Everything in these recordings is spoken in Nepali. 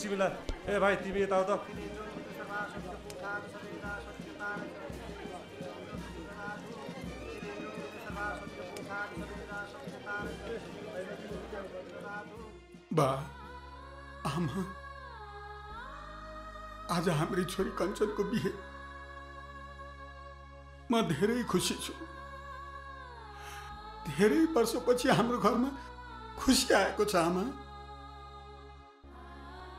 तिमीहरू यो कुर्सी मिला ए भाइ तिमी यता आऊ त बा आमा आज हाम्री छोरी कञ्चनको बिहे म धेरै खुसी छु। धेरै वर्षपछि हाम्रो घरमा खुसी आएको छ आमा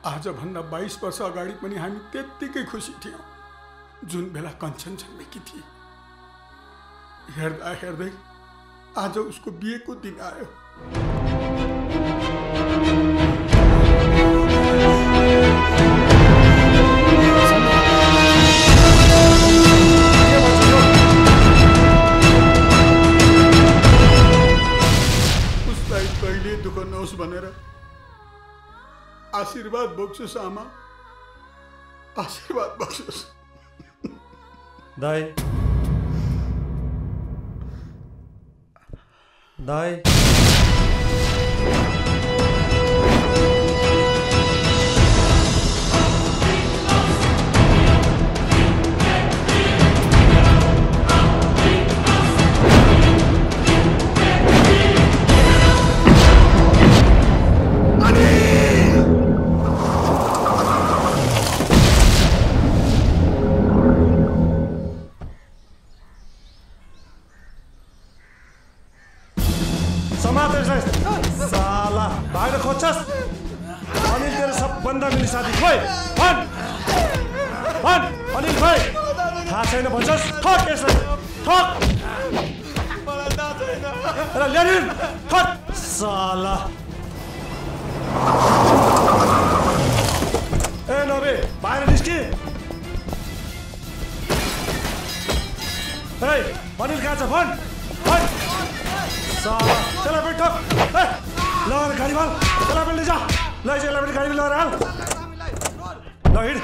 आजभन्दा बाइस वर्ष अगाडि पनि हामी त्यत्तिकै खुसी थियौँ। जुन बेला कञ्चन जन्मेकी थिए। हेर्दा हेर्दै आज उसको बिहेको दिन आयो। उसलाई कहिले दुःख नहोस् भनेर आशीर्वाद बोक्छुस् आमा आशीर्वाद बोक्छुस् दाई। दाई। साथी खोइ भन्। भन् अनिल खोइ। थाहा छैन भन्छस्। ठक यसलाई। ठक। र ठक। साला। ए नबे बाहिर निस्कि ए अनिल कहाँ छ? भन् भन्। साला त्यसलाई पनि ए लगाएर गाडी हाल त्यसलाई पनि लिजा। ल यसलाई पनि गाडीमा लगाएर ल हिँड.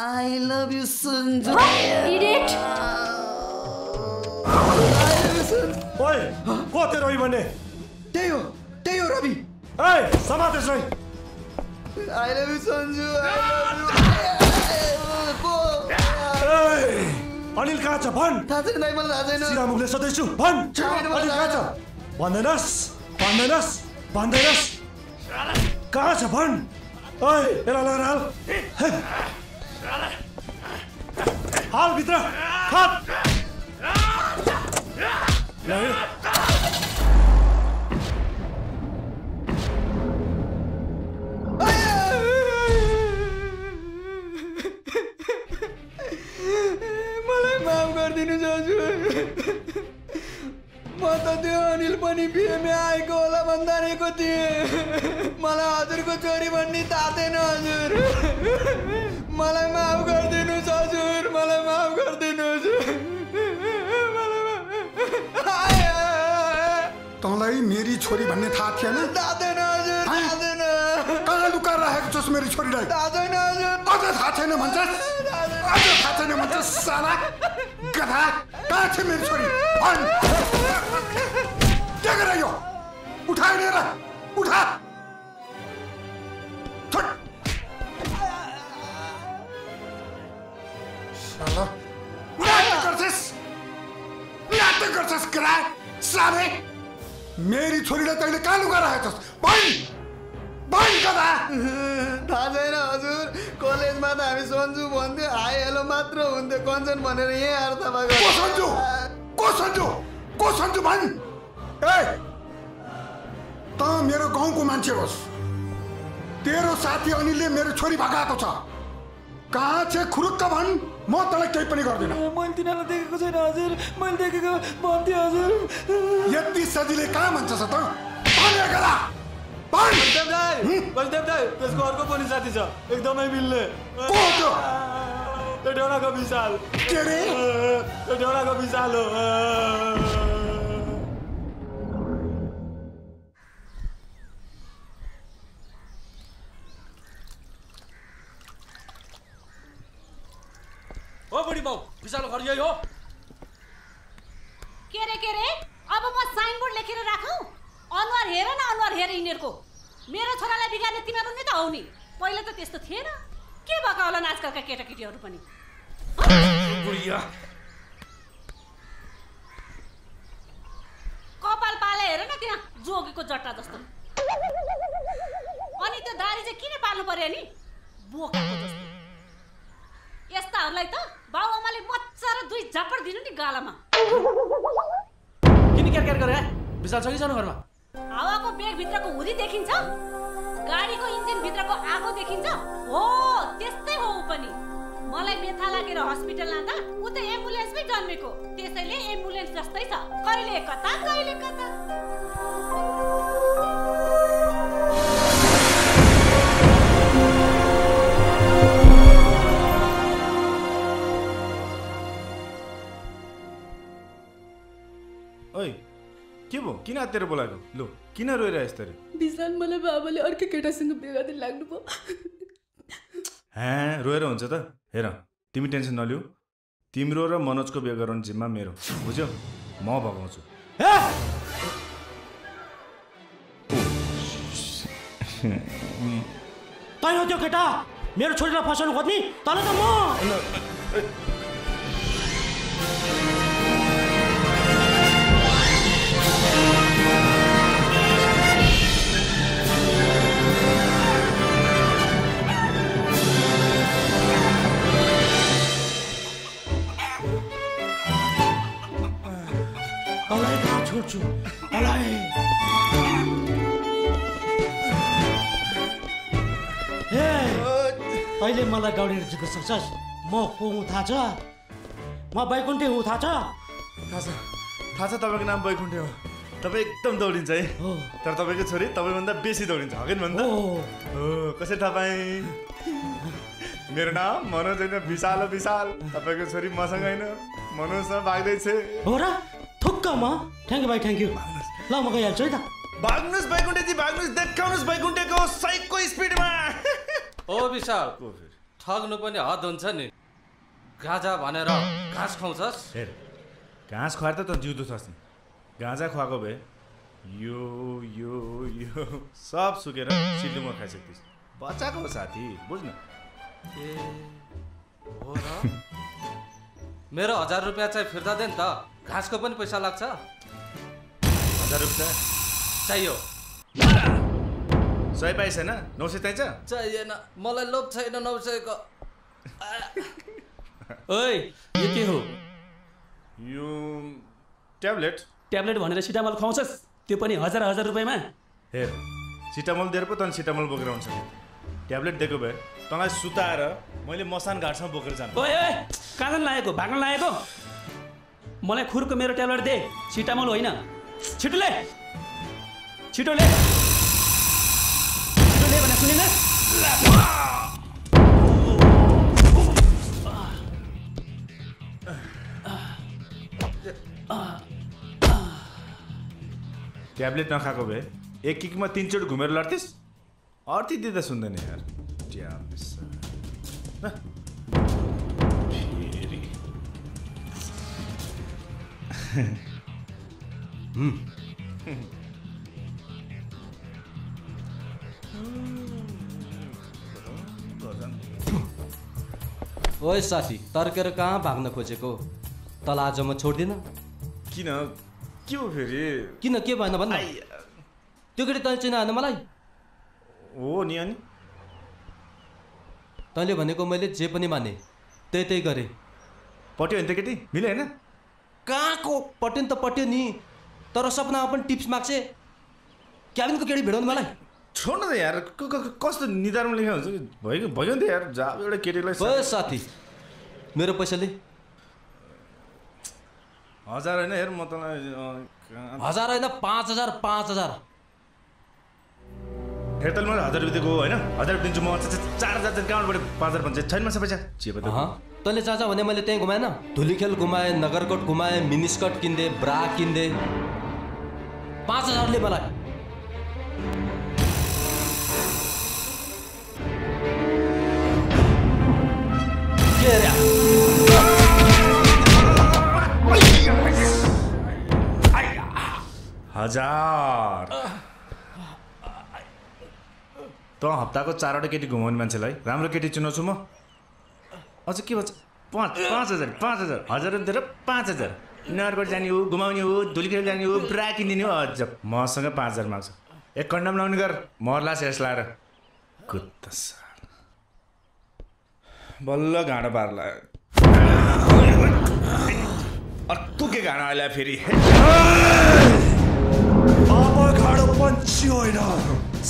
I love you Sanju idiot ओइ को तेरो ओइ भन्ने त्यही हो त्यही हो रवि. ए समात यसलाई आई लभ यु सन्जु ए अनिल कहाँ छ? भन्। थाहा छैन दाइ मलाई थाहा छैन। सिरामुखले सधैँछु भन्। अनिल कहाँ छ? भन्दैनस् भन्दैनस् भन्दैनस्। कहाँ छ? भन्। ओइ यसलाई लगाएर हाल। हाल भित्र। हिँड। मलाई माफ गरिदिनु हजुर म त त्यो अनिल पनि बिहेमा आएको होला भन्दारेको थिएँ। मलाई हजुरको छोरी भन्ने थाहा थिएन हजुर। मलाई माफ गरिदिनुहोस् हजुर। मलाई माफ गरिदिनुहोस् तँलाई मेरी छोरी भन्ने थाहा थिएन? थिएन हजुर थाहा थिएन। कहाँ लुकाएर राखेको छस् मेरी छोरीलाई? थाहा छैन हजुर। अझ थाहा छैन भन्छस् अझ थाहा छैन भन्छस् साला गधा कहाँ छ मेरी छोरी भन् के गर यो उठा लिएर उठा छोड। साला नाटक गर्छस् नाटक गर्छस् गधा साले मेरी छोरीलाई तैँले कहाँ लुकाएर राखेको छस् भन् भन् गधा थाहा छैन हजुर। कलेजमा त हामी सन्जु भन्थ्यो हाई हेलो मात्र हुन्थ्यो। कञ्चन भनेर यहीँ अर्थ को सन्जु? को सन्जु? को सन्जु भन्? ए! त मेरो गाउँको मान्छे होस्। तेरो साथी अनिलले मेरो छोरी भगाएको छ। कहाँ छ खुरुक्क भन्? म तँलाई केही पनि गर्दिनँ। मैले तिनीहरूलाई देखेको छैन हजुर। मैले देखेको भन्थेँ हजुर। यति सजिलै कहाँ भन्छस् त? गला भन् बलदेव दाई त्यसको अर्को पनि साथी छ। एकदमै मिल्ने। त्यो? ढेउडाको विशाल। त्यो ढेउडाको विशाल हो। हो बुढी बाउ विशाल घर यही हो। के रे के रे? अब म साइनबोर्ड लेखेर राखौँ? अनुहार हेर न अनुहार हेर यिनीहरूको। मेरो छोरालाई बिगार्ने तिमीहरू नै त हौ नि। पहिला त त्यस्तो थिएन। के भएको होला आजकलका केटाकेटीहरू पनि? कपाल पाले हेर न त्यहाँ जोगीको जट्टा जस्तो। अनि त्यो दारी चाहिँ किन पाल्नु पर्यो नि? बोकाको जस्तो। यस्ताहरूलाई त बाबुआमाले र दुई झापड दिनु नि गालामा। किन केयर केयर गरे विशाल छ कि छैन घरमा? हावाको बेगभित्रको हुरी देखिन्छ? गाडीको इन्जिनभित्रको आगो देखिन्छ? हो त्यस्तै हो ऊ पनि। मलाई बेथा लागेर हस्पिटल लाँदा ऊ त एम्बुलेन्समै जन्मेको। त्यसैले एम्बुलेन्स जस्तै छ। कहिले कता कहिले कता। के भयो? किन हत्तेर बोलाएको? लु किन रोएर यस्तरी विशाल मलाई बाबाले अर्कै केटासँग बिहा गर्न लाग्नु भयो। हाँ रोएर हुन्छ त। हेर तिमी टेन्सन नलिऊ। तिम्रो र मनोजको बिहे गराउने जिम्मा मेरो। बुझ्यौ? म भगाउँछु। तै हो त्यो केटा मेरो छोरीलाई फसाउनु खोज्ने? तल त म तँलाई हे अहिले मलाई गाउँ जित्न सक्छस्? म को हुँ थाहा छ? म बैकुण्ठे हुँ थाहा छ? थाहा छ। थाहा छ तपाईँको नाम बैकुण्ठे हो। तपाईँ एकदम दौडिन्छ है। तर तपाईँको छोरी तपाईँभन्दा बेसी दौडिन्छ हो कि नि भन्दा? हो। कसरी पाएँ? मेरो नाम मनोज होइन विशाल हो विशाल। तपाईँको छोरी मसँग होइन मनोजसँग भाग्दैछ। हो र? थुक्क म थ्याङ्क यू भाइ थ्याङ्क यू ल म गइहाल्छु है त। भाग्नुहोस् बैकुण्ठजी भाग्नुहोस् देखाउनुहोस् बैकुण्ठको साइकको स्पिडमा ओ विशाल। ठग्नु पनि हद हुन्छ नि। गाजा भनेर घाँस खुवाउँछस्? हेर घाँस खुवाएर त त जिउँदो छस् नि। गाँजा खुवाएको भए यो यो यो सब सुकेर सिल्लुमा खाइसक्थिस् बच्चाको हो साथी बुझ्न। ए हो र? मेरो हजार रुपियाँ चाहिँ फिर्ता दे नि त। घाँसको पनि पैसा लाग्छ? हजार रुपियाँ। चाहियो। सय पाइस होइन? नौ सय चाहिन्छ? चाहिएन। मलाई लोभ छैन नौ सयको। ओइ यो के हो? यो ट्याब्लेट। ट्याब्लेट भनेर सिटामल खुवाउँछस्? त्यो पनि हजार हजार रुपियाँमा? हेर सिटामल दिएर पो तँ सिटामल बोकेर आउँछ। ट्याब्लेट दिएको भए तँलाई सुताएर मैले मसान घाटसम्म बोकेर जानु। ओए काँदन लागेको? भाग्न लागेको? मलाई खुरको मेरो ट्याब्लेट दे। सिटामल होइन। छिटो ले। छिटो ट्याब्लेट नखाएको भए एक किकमा तिनचोटि घुमेर लड्थिस्? अर्थी दिँदा सुन्दैन यार। ट्याब ओए साथी तर्केर कहाँ भाग्न खोजेको? तल आज म छोड्दिनँ। किन? के हो फेरि? किन के भएन भन्न? त्यो केटी तैँले चिनाएन मलाई? हो नि अनि? तैँले भनेको मैले जे पनि माने त्यही त्यही गरेँ। पट्यो होइन त केटी? मिल्यो होइन? कहाँको पट्यो नि त पट्यो नि? तर सपनामा पनि टिप्स माग्छे। क्याबिनको केटी भेटाउनु मलाई। छोड्न त यार क- क- क- कस्तो निधारमा लेखा हुन्छ भयो भयो नि त यार जा एउटा केटीलाई ओए साथी। मेरो पैसाले हजार होइन हेर म तँलाई हजार होइन पाँच हजार पाँच हजार। हेर तैँले मलाई हजार रुपियाँ दिएको होइन? हजार रुपियाँ दिन्छु म। चार हजार कहाँबाट पाँच हजार भन्छ? छैन पैसा। अहँ, तैँले चाचा भने मैले त्यहीँ घुमाएन। धुलीखेल घुमाएँ नगरकोट घुमाएँ मिनिस्कट किन्दे ब्रा किन्दे। पाँच हजारले मलाई। हजार। त हप्ताको चारवटा केटी घुमाउने मान्छेलाई राम्रो केटी चुनाउँछु म। अझ के भन्छ? पाँच पाँच हजार पाँच हजार। हजार दिएर पाँच हजार। नरकोट जाने हो घुमाउने हो धुलीखेल जाने हो ब्रा किनिदिने हो अझ। मसँग पाँच हजार माग्छ। एक कन्डम लाउने गर मर्ला शेष लाएर। कुत्ता बल्ल घाँडो पार्ला। अर्को के घाँडो आइला फेरि। अब घाडो पन्छी होइन।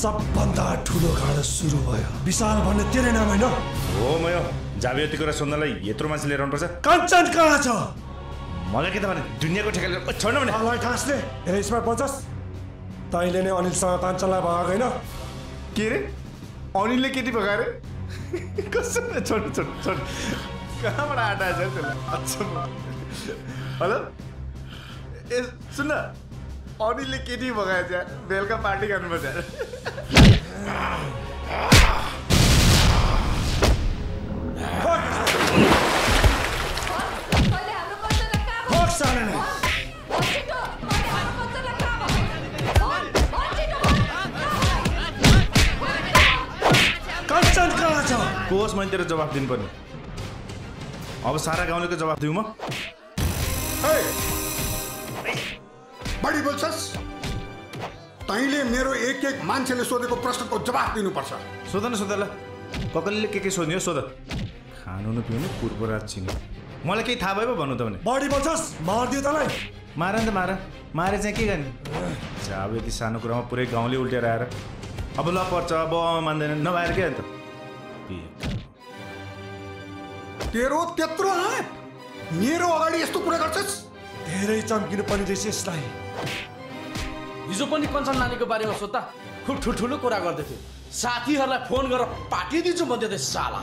सबभन्दा ठुलो घाडो सुरु भयो। विशाल भन्ने तेरै नाम होइन? हो म जाबे यति कुरा सुन्नलाई यत्रो मान्छे लिएर आउनुपर्छ कञ्चन कहाँ छ मलाई के त भने दुनियाँको ठेका लिएर छोड्न भने मलाई हेर स्मार्ट पन्छस् तैँले नै अनिलसँग काञ्चनलाई भगाएको होइन के रे अनिलले केटी भगाएर कसो छोड छोड छोड कहाँबाट आँटा त्यसलाई अच्छा हेलो ए सुन्न अनिलले केटी भगाएछ बेलुका पार्टी गर्नुपर्छ तेरो जवाफ दिनुपर्ने। अब सारा गाउँलेको जवाफ दिउँ म। बढी बोल्छस्? तैँले मेरो एक एक मान्छेले सोधेको प्रश्नको जवाफ दिनुपर्छ। सोध न सोध ल। ककलीले के के सोध्ने हो सोध। खानु न पिउनु पूर्व रात चिन्नु। मलाई केही थाहा भयो पो भन्नु त भने। बढी बोल्छस्? मारिदियो तँलाई। मार नि त मार। मारे चाहिँ के गर्ने? अब यति सानो कुरामा पुरै गाउँले उल्टेर आएर। अब ल पर्छ अब मान्दैन नभएर के अन्त तेरो त्यत्रो मेरो अगाडि यस्तो कुरा गर्छस्? धेरै चम्किनु पर्ने रहेछ यसलाई। हिजो पनि कञ्चन नानीको बारेमा सोद्धा खुब ठुल्ठुलो कुरा गर्दै थियो साथीहरूलाई फोन गरेर पाठिदिन्छु भन्दै थियो साला।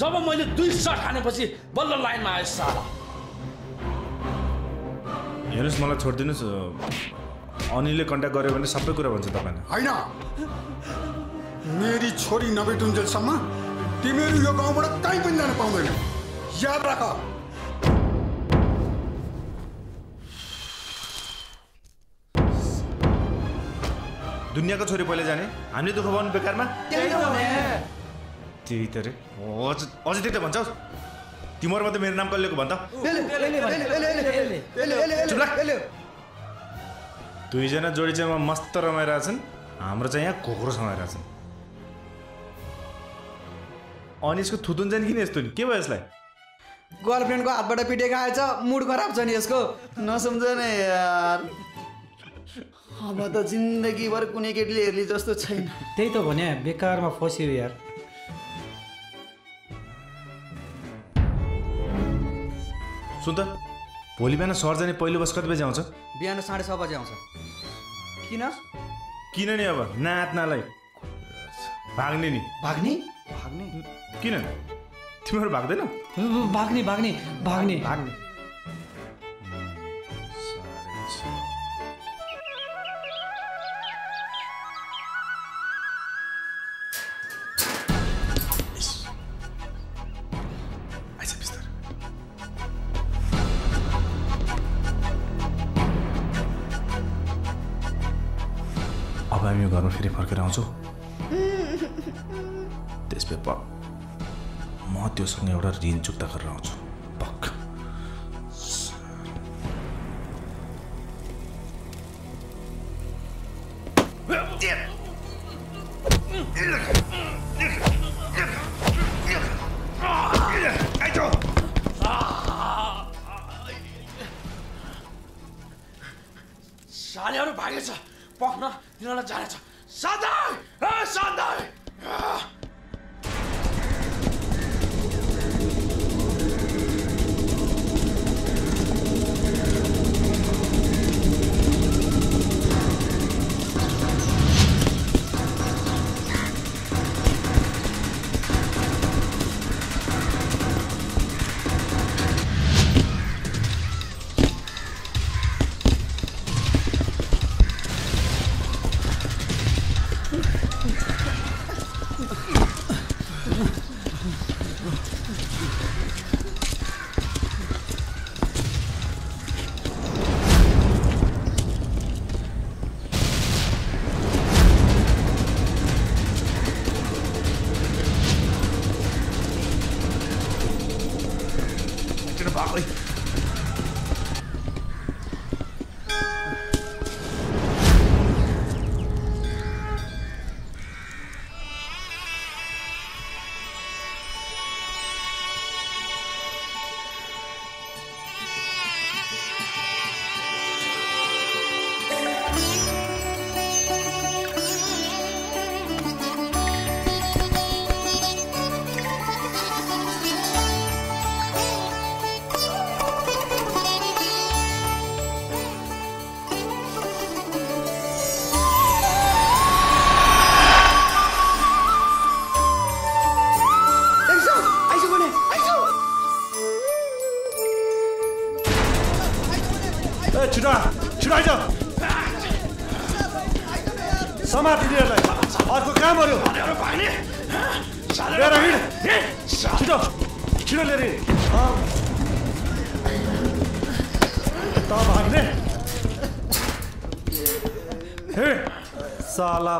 जब मैले दुई सट हानेपछि बल्ल लाइनमा आयो साला। हेर्नुहोस् मलाई छोडिदिनुहोस्। अनिलले कन्ट्याक्ट गर्यो भने सबै कुरा भन्छ तपाईँलाई। होइन। मेरी छोरी नभेटुन्जेलसम्म तिमीहरू यो गाउँबाट कहीँ पनि जान पाउँदैन याद राख दुनियाँको छोरी पहिला जाने हामीले दुःख पाउनु बेकारमा त्यही त रे अझ अझ त्यही त भन्छौ तिमीहरूमा त मेरो नाम कसले भन्छ दुईजना जोडी चाहिँ मस्त रमाइरहेछन् हाम्रो चाहिँ यहाँ घोक्रो समाइरहेछन् अनि यसको थुतुन चाहिँ किन यस्तो नि के भयो यसलाई? गर्लफ्रेन्डको हातबाट पिटेको आएछ मुड खराब छ नि यसको। नसम्झ न यार। अब त जिन्दगीभर कुनै केटीले हेर्ने जस्तो छैन। त्यही त भने बेकारमा फस्यो यार। सुन त भोलि बिहान सर जाने पहिलो बस कति बजी आउँछ? बिहान साढे छ बजे आउँछ। किन? किन नि अब? नाच्नलाई भाग्ने नि। भाग्ने? भाग्ने। किन? तिमीहरू भाग्दैन? भाग्ने भाग्ने भाग्ने। भाग्ने। ऋण चुक्ता गरेर आउँछु पक्का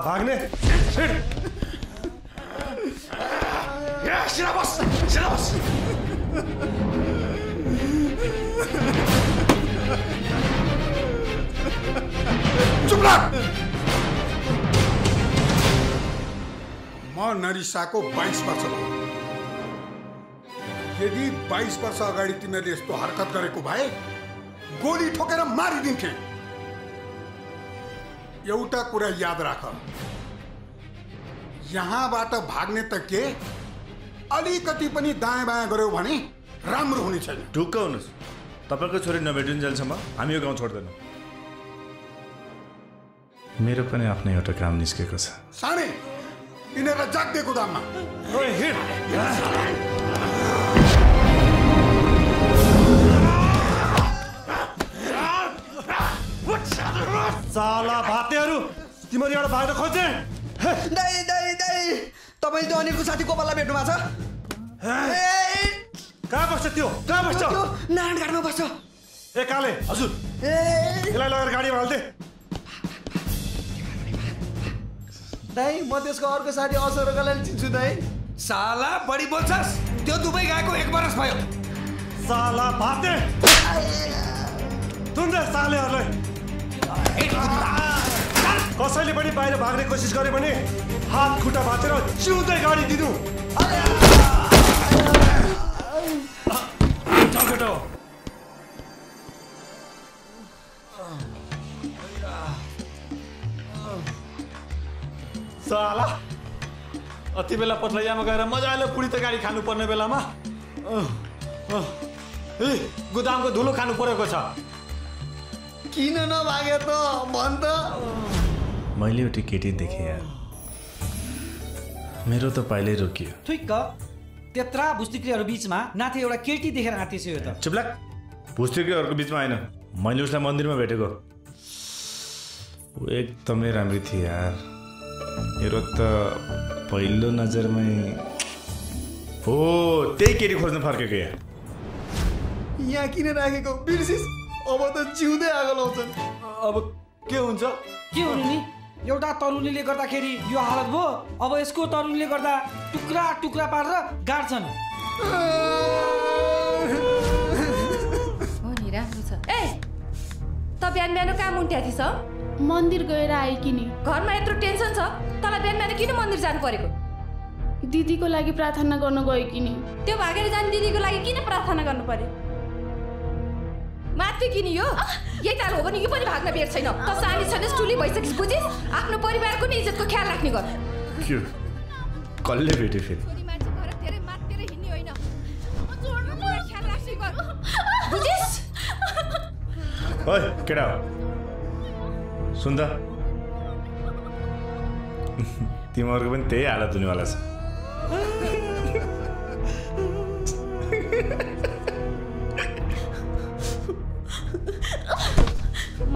भाग्ने म नरिसाको बाइस वर्ष भयो। यदि बाइस वर्ष अगाडि तिमीहरूले यस्तो हरकत गरेको भए गोली ठोकेर मारिदिन्थे। एउटा कुरा याद राख। यहाँबाट भाग्ने त के? अलिकति पनि दायाँ बायाँ गऱ्यौ भने राम्रो हुने छैन। ढुक्क हुनुहोस्। तपाईँको छोरी नभेटिन्जेलसम्म हामी यो गाउँ छोड्दैनौँ। मेरो पनि आफ्नो एउटा काम निस्केको छ। सानै यिनीहरूलाई जाग्दे दाममा। साला भातेहरू। तिमीहरू एउटा भाग्न खोज्ने? दाई दाई दाई तपाईँले त्यो अनिलको साथी गोपाललाई भेट्नु भएको छ? कहाँ बस्छ त्यो? कहाँ बस्छ? नारायण घाटमा बस्छ। ए काले? हजुर। ए! यसलाई लगेर गाडीमा हाल्दे। दाई म त्यसको अर्को साथी असरोकालाई चिन्छु दाई साला बढी बोल्छस्। त्यो दुबई गएको एक वर्ष भयो। साला भाते। तुन्द सालेहरूलाई कसैले पनि बाहिर भाग्ने कोसिस गर्यो भने हात खुट्टा भाँचेर जिउँदै गाडी दिनु। साला अति बेला पथलैयामा गएर मजाले पुरी तरकारी खानुपर्ने बेलामा। गुदामको धुलो खानु परेको छ। किन नभागे त? भन् त। मैले एउटा केटी देखेँ यार। मेरो त पाइलै रोकियो। ठिक्क। त्यत्रा भुस्तिक्रीहरू बिचमा नाथे एउटा केटी देखेर आँटेछ यो त। चुप्लाक भुस्टिकेहरूको बिचमा होइन। मैले उसलाई मन्दिरमा भेटेको। ऊ एकदमै राम्रो थिए यार। मेरो त पहिलो नजरमै हो त्यही केटी खोज्न फर्केको यार। यहाँ किन राखेको? बिर्सिस। अब त जिउँदै आगो लाउँछन् अब के हुन्छ? के हुनु नि एउटा तरुनीले गर्दाखेरि यो हालत भयो अब यसको तरुनीले गर्दा टुक्रा टुक्रा पारेर गाड्छन्। हो नि राम्रो छ। ए त बिहान बिहान कहाँ मुन्ट्या थिइस? मन्दिर गएर आएकी नि? घरमा यत्रो टेन्सन छ? तँलाई बिहान बिहान किन मन्दिर जानु परेको? दिदीको लागि प्रार्थना गर्न गएकी नि? त्यो भागेर जाने दिदीको लागि किन प्रार्थना गर्नु पर्यो? माथि किन यो यही ताल हो भने यो पनि भाग्न बेर छैन। त सानी छैनस् ठुली भइसकिस् बुझिस् आफ्नो परिवारको नि इज्जतको ख्याल राख्ने गर। कसले भेट्यो फेरि? छोरी मान्छे घर धेरै मातेर हिँड्ने होइन। जोड्नु पर्यो, ख्याल राख्ने गर। बुझिस्? ओइ केटा सुन त। तिमीहरूको पनि त्यही हालत हुनेवाला छ।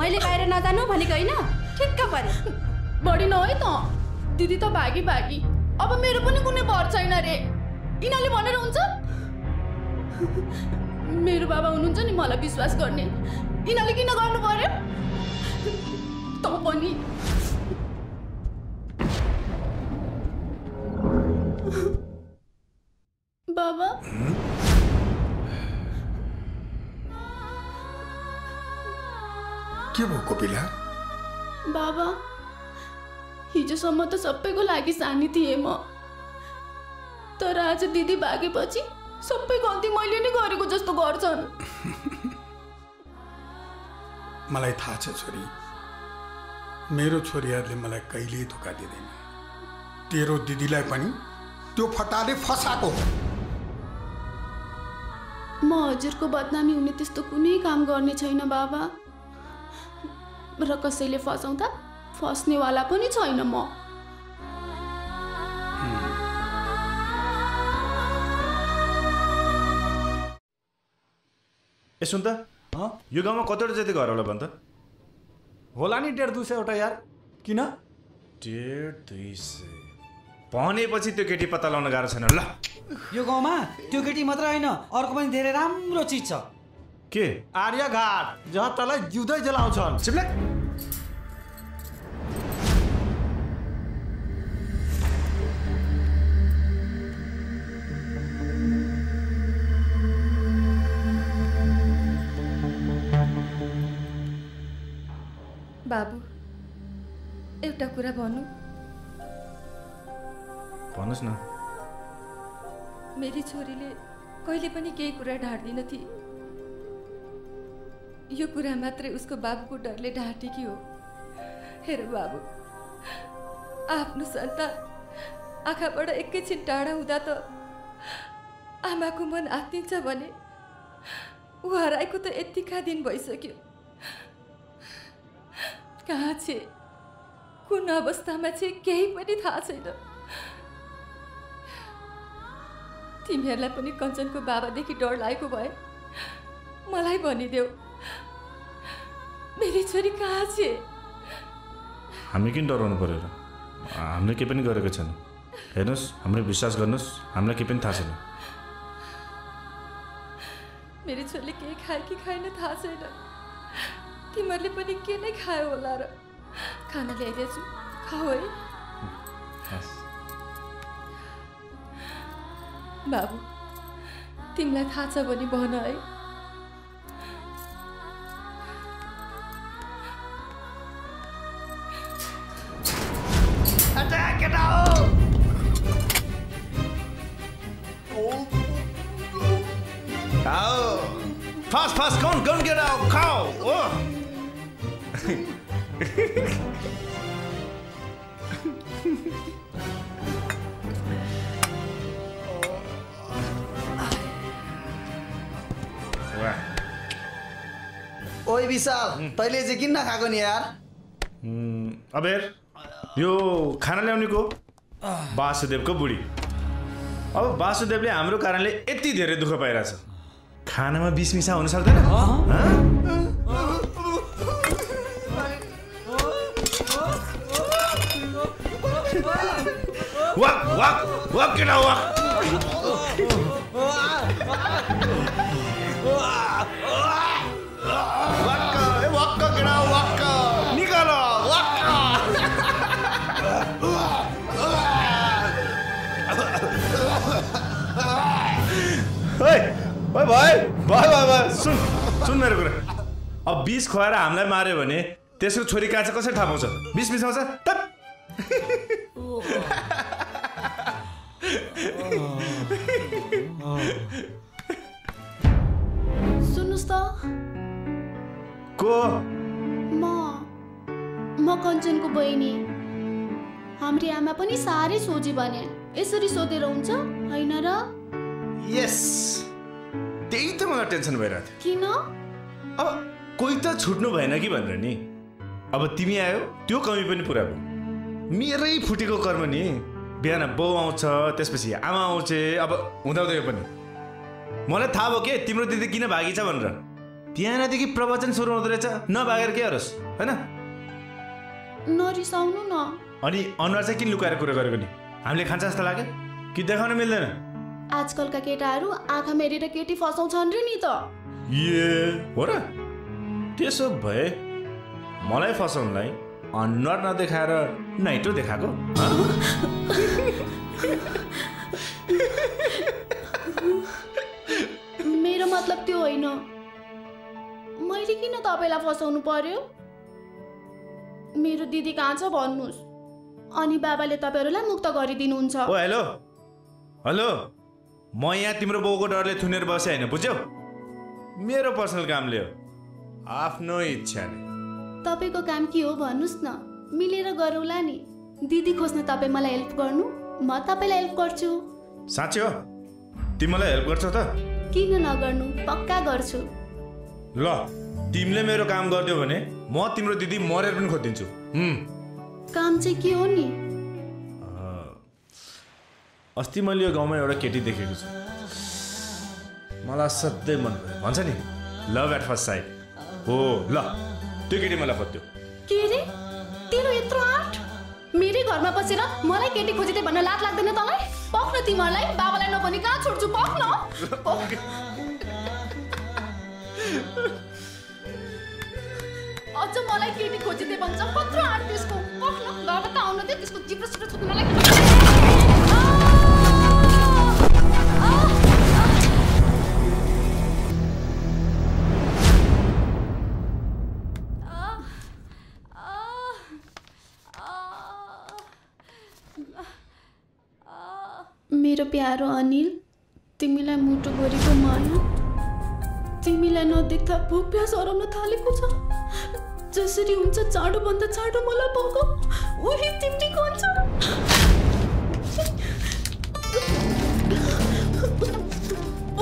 मैले बाहिर नजानु भनेको होइन? ठिक्क पर्यो बढी नहोइ त। दिदी त भागी भागी। अब मेरो पनि कुनै भर छैन रे। यिनीहरूले भनेर हुन्छ? मेरो बाबा हुनुहुन्छ नि मलाई विश्वास गर्ने। यिनीहरूले किन गर्नु पर्यो त पनि। बाबा? के भयो कोपिला? बाबा हिजोसम्म त सबैको लागि सानी थिएँ म। तर आज दिदी भागेपछि सबै गल्ती मैले नै गरेको जस्तो गर्छन्। मलाई थाहा छ छोरी मेरो छोरीहरूले मलाई कहिल्यै धोका दिँदैन। तेरो दिदीलाई पनि त्यो फटाले फसाएको हो। म हजुरको बदनामी हुने त्यस्तो कुनै काम गर्ने छैन बाबा। र कसैले फसाउँदा फस्नेवाला पनि छैन म। ए सुन त यो गाउँमा कतिवटा जति घर होला भन् त। होला नि डेढ दुई सयवटा यार। किन? डेढ दुई सय। भनेपछि त्यो केटी पत्ता लगाउन गाह्रो छैन। ल। यो गाउँमा त्यो केटी मात्र होइन अर्को पनि धेरै राम्रो चिज छ। के? आर्यघाट जहाँ तँलाई जिउँदै जलाउँछन्। चिप्ले बाबु एउटा कुरा भन्नु। भन्नुहोस् न। मेरी छोरीले कहिले पनि केही कुरा ढाँट्दिन थिए। यो कुरा मात्रै उसको बाबुको डरले ढाँटेकी हो। हेर बाबु आफ्नो सन्तान आँखाबाट एकैछिन टाढा हुँदा त आमाको मन आत्तिन्छ भने ऊ हराएको त यत्तिका दिन भइसक्यो। कहाँ छे? कुन अवस्थामा छे? केही पनि थाहा छैन। तिमीहरूलाई पनि कञ्चनको बाबादेखि डर लागेको भए मलाई भनिदेऊ। मेरी छोरी कहाँ छे? हामी किन डराउनु पऱ्यो र? हामीले केही पनि गरेको छैन। हेर्नुहोस् हामीले विश्वास गर्नुहोस् हामीलाई केही पनि थाहा छैन। मेरी छोरीले केही खायो कि खाएन थाहा छैन। तिमीहरूले पनि के नै खायो होला र? खाना ल्याइदिएछु। खाऊ है। बाबु तिमीलाई थाहा छ भने भन है। विशाल तैँले चाहिँ किन नखाएको नि यार? अब हेर यो खाना ल्याउनेको? वासुदेवको बुढी। अब वासुदेवले हाम्रो कारणले यति धेरै दुःख पाइरहेछ। खानामा बिस मिसा हुन सक्दैन? हँ? वाक वाक वाक वाक ओइ भाइ भाइ भाइ भाइ सुन सुन मेरो कुरा। अब बिस खुवाएर हामीलाई माऱ्यो भने त्यसको छोरी कहाँ छ कसरी थाहा पाउँछ? बिस मिसाउँछ तप सुन्नुहोस् त। को? म म कञ्चनको बहिनी। हाम्री आमा पनि साह्रै सोझी भने यसरी सोधेर हुन्छ होइन र? यस त्यही त मलाई टेन्सन भइरहेको थियो। किन? अब कोही त छुट्नु भएन कि भनेर नि। अब तिमी आयो त्यो कमी पनि पुरा भयो। मेरै फुटेको कर्म नि। बिहान बाउ आउँछ त्यसपछि आमा आउँछ अब हुँदाहुँदै पनि। मलाई थाहा भयो के तिम्रो दिदी किन भागी छ भनेर। बिहानदेखि प्रवचन सुरु हुँदो रहेछ नभागेर के गरोस् होइन? नरिसाउनु न। अनि अनुहार चाहिँ किन लुकाएर कुरो गरेको नि? हामीले खान्छ जस्तो लाग्यो? कि देखाउन मिल्दैन? आजकलका केटाहरू आँखा मेरेर केटी फसाउँछन् रे नि त। ए हो र? त्यसो भए मलाई फसाउनलाई अनुहार नदेखाएर नाइटो देखाएको? मेरो मतलब त्यो होइन। मैले किन तपाईँलाई फसाउनु पर्यो? मेरो दिदी कहाँ छ भन्नुहोस्। अनि बाबाले तपाईँहरूलाई मुक्त गरिदिनुहुन्छ। हेलो। हेलो। म यहाँ तिम्रो बाउको डरले थुनेर बसेँ होइन बुझ्यौ? मेरो पर्सनल कामले हो। आफ्नो इच्छाले तपाईँको काम के हो भन्नुहोस् न। मिलेर गरौँला नि। दिदी खोज्न तपाईँ मलाई हेल्प गर्नु। म तपाईँलाई हेल्प गर्छु। साँच्चै हो? तिमीलाई हेल्प गर्छौ त। किन नगर्नु? पक्का गर्छु। ल तिमीले मेरो काम गरिदियो भने म तिम्रो दिदी मरेर पनि खोजिदिन्छु। काम चाहिँ के हो नि? अस्ति मैले यो गाउँमा एउटा केटी देखेको छु। मलाई असाध्यै मन पर्यो भन्छ नि लभ एट फर्स्ट साइड हो ल त्यो केटी मलाई खोज्थ्यो के रे तेरो यत्रो आँट? मेरै घरमा बसेर मलाई केटी खोजिँदै भन्न लाज लाग्दैन तँलाई? पख न तिमीहरूलाई बाबालाई नभनी कहाँ छोड्छु? पख न पख। अझ मलाई केटी खोजिँदै भन्छ। कत्रो आँट त्यसको? पख न बाबा त आउन दे त्यसको जिब्रो सिब्रो मलाई मेरो प्यारो अनिल तिमीलाई मुटु भरिको माया तिमीलाई नदेख्दा भोक प्यास हराउन थालेको छ। जसरी हुन्छ चाँडोभन्दा चाँडो मलाई भोको उही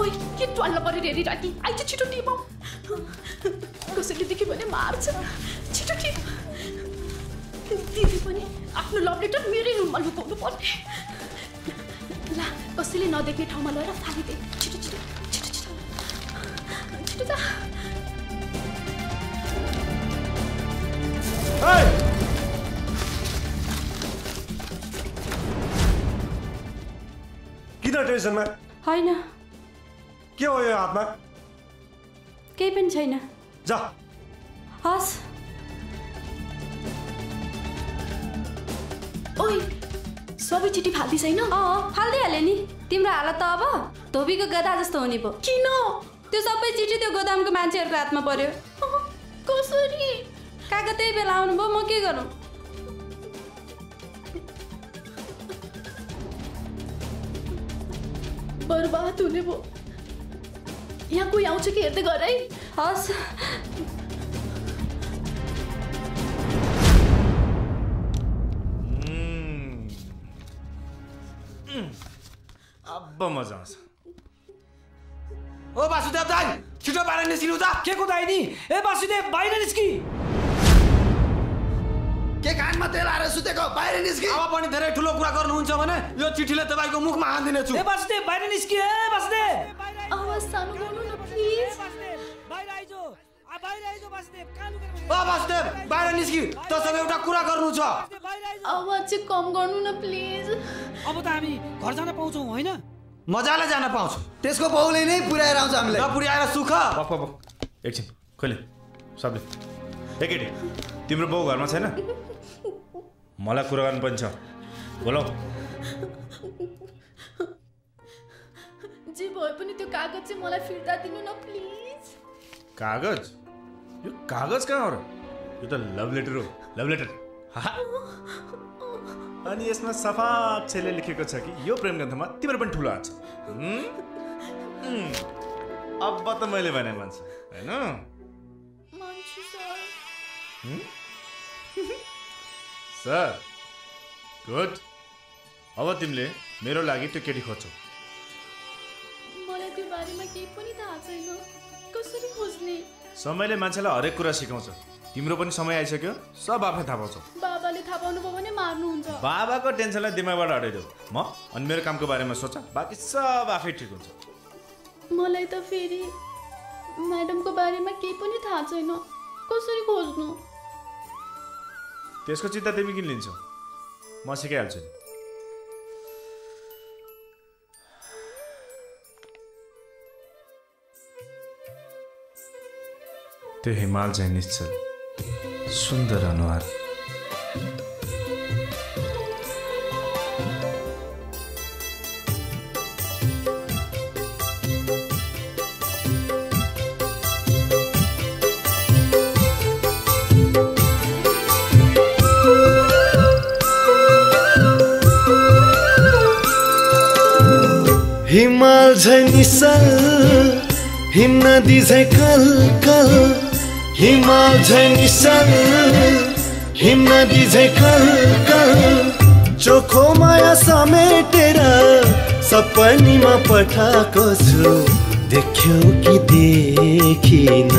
ओइ के दिदी पनि आफ्नो लभ लेटर मेरै रुममा लुकाउनु पर्ने। कसैले नदेख्ने ठाउँमा लगेर फालिदे छिटो छिटो छिटो छिटो। छिटो जा किन टेन्सनमा? होइन। के हो यो हातमा? केही पनि छैन। जा। हस्। ओइ! सबै चिठी फाल्दी छैन अँ फालिदिइहाल्यो नि। तिम्रो हालत त अब धोबीको गदा जस्तो हुने पो। किन? त्यो सबै चिठी त्यो गोदामको मान्छेहरूको हातमा पर्यो। कसरी? काका त्यही बेला आउनुभयो म के गरौँ? बर्बाद हुने भयो यहाँ कोही आउँछ कि हेर्दै गर है हस्। मजा आउँछ ओ वासुदेव दाई छिटो बाहिर निस्किनु त के को दाइ नि ए वासुदेव बाहिर निस्कि के कानमा तेल हालेर सुतेको बाहिर निस्कि अब पनि धेरै ठुलो कुरा गर्नुहुन्छ भने यो चिठीले तपाईँको मुखमा हानिदिनेछु ए वासुदेव बाहिर निस्कि ए वासुदेव आवाज सानो गर्नु न प्लिज बाहिर आइजो आ बाहिर आइजो वासुदेव कान ओ वासुदेव बाहिर निस्कि तसँग एउटा कुरा गर्नु छ आवाज चाहिँ कम गर्नु न प्लिज अब त हामी घर जान पाउँछौँ होइन मजाले जान पाउँछु। त्यसको बाउले नै पुर्याएर आउँछ हामीलाई। नपुर्याएर सुख। एकछिन खोले सबले ए केटी तिम्रो बाउ घरमा छैन? मलाई कुरा गर्नु पनि छ। बोलाउ जे भए पनि त्यो कागज चाहिँ मलाई फिर्ता दिनु न प्लिज। कागज? यो कागज कहाँ हो र? यो त लभ लेटर हो। Love letter. अनि यसमा सफा अक्षरले लेखेको छ कि यो प्रेम ग्रन्थमा तिम्रो पनि ठुलो हात छ। अब त मैले भने मान्छ होइन? Sir good. अब तिमीले मेरो लागि त्यो केटी खोज्छौ। मलाई त्यो बारेमा केही पनि थाहा छैन। कसरी खोज्ने? समयले मान्छेलाई हरेक कुरा सिकाउँछ। तिम्रो पनि समय आइसक्यो? सब आफै थाहा पाउँछौ। बाबाले थाहा पाउनु भयो भने मार्नुहुन्छ। बाबाको टेन्सनलाई दिमागबाट हटाइदेऊ म? अनि मेरो कामको बारेमा सोच बाँकी सब आफै ठिक हुन्छ। मलाई त फेरि म्याडमको बारेमा केही पनि थाहा छैन। कसरी खोज्नु? त्यसको चिन्ता तिमी किन लिन्छौ? म सिकाइहाल्छु नि। त्यो हिमाल चाहिँ निश्चल। सुन्दर अनुहार। हिमाल झै निसल हिम नदी झै कल कल हिमाल झै निसल हिम नदी झै कल कल चोखो माया समेटेर सपनीमा पठाएको छु। देख्यौ कि देखिन।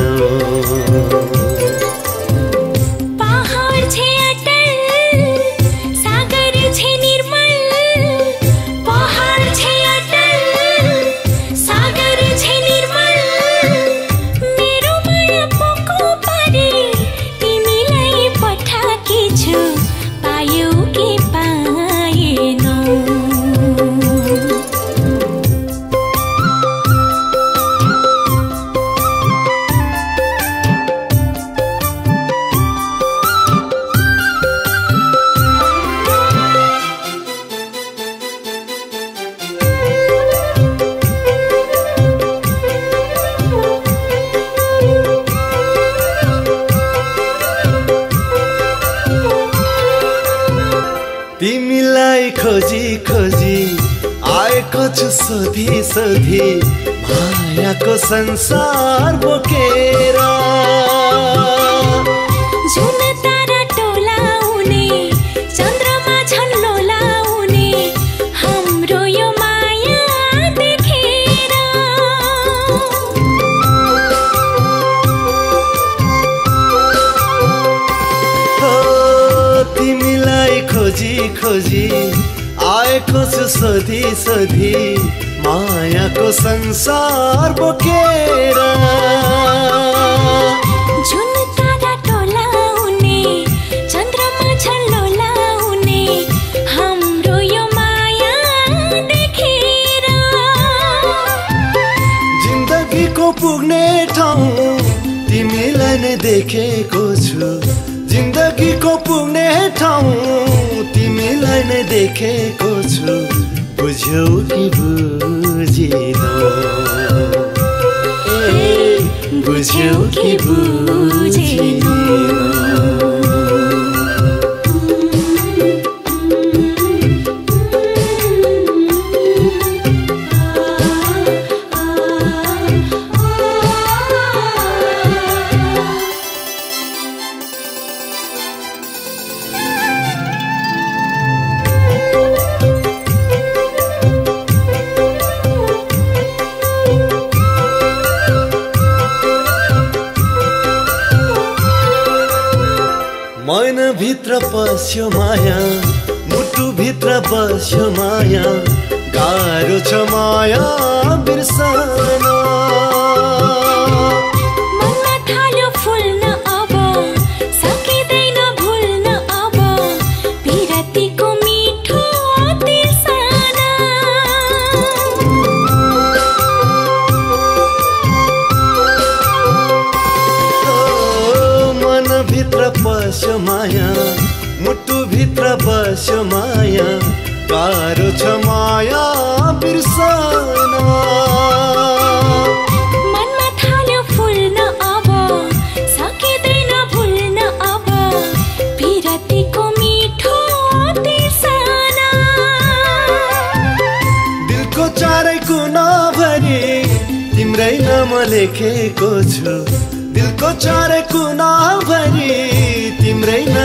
सोधी सोधी मायाको संसार बोकेर। जुन तारा टोलाउने चन्द्रमा झन् लोलाउने हाम्रो यो माया देखेर। हो तिमीलाई खोजी खोजी आएको छु सोधी सोधी। मायाको संसार बोकेर। जुन तारा टोलाउने चन्द्रमा झन् लोलाउने हाम्रो यो माया देखेर। जिन्दगीको पुग्ने ठाउँ तिमीलाई नै देखेको छु। जिन्दगीको पुग्ने ठाउँ तिमीलाई नै देखेको बुझ्यौ कि बुझिनौ। बुझ्यौ कि बुझिनौ।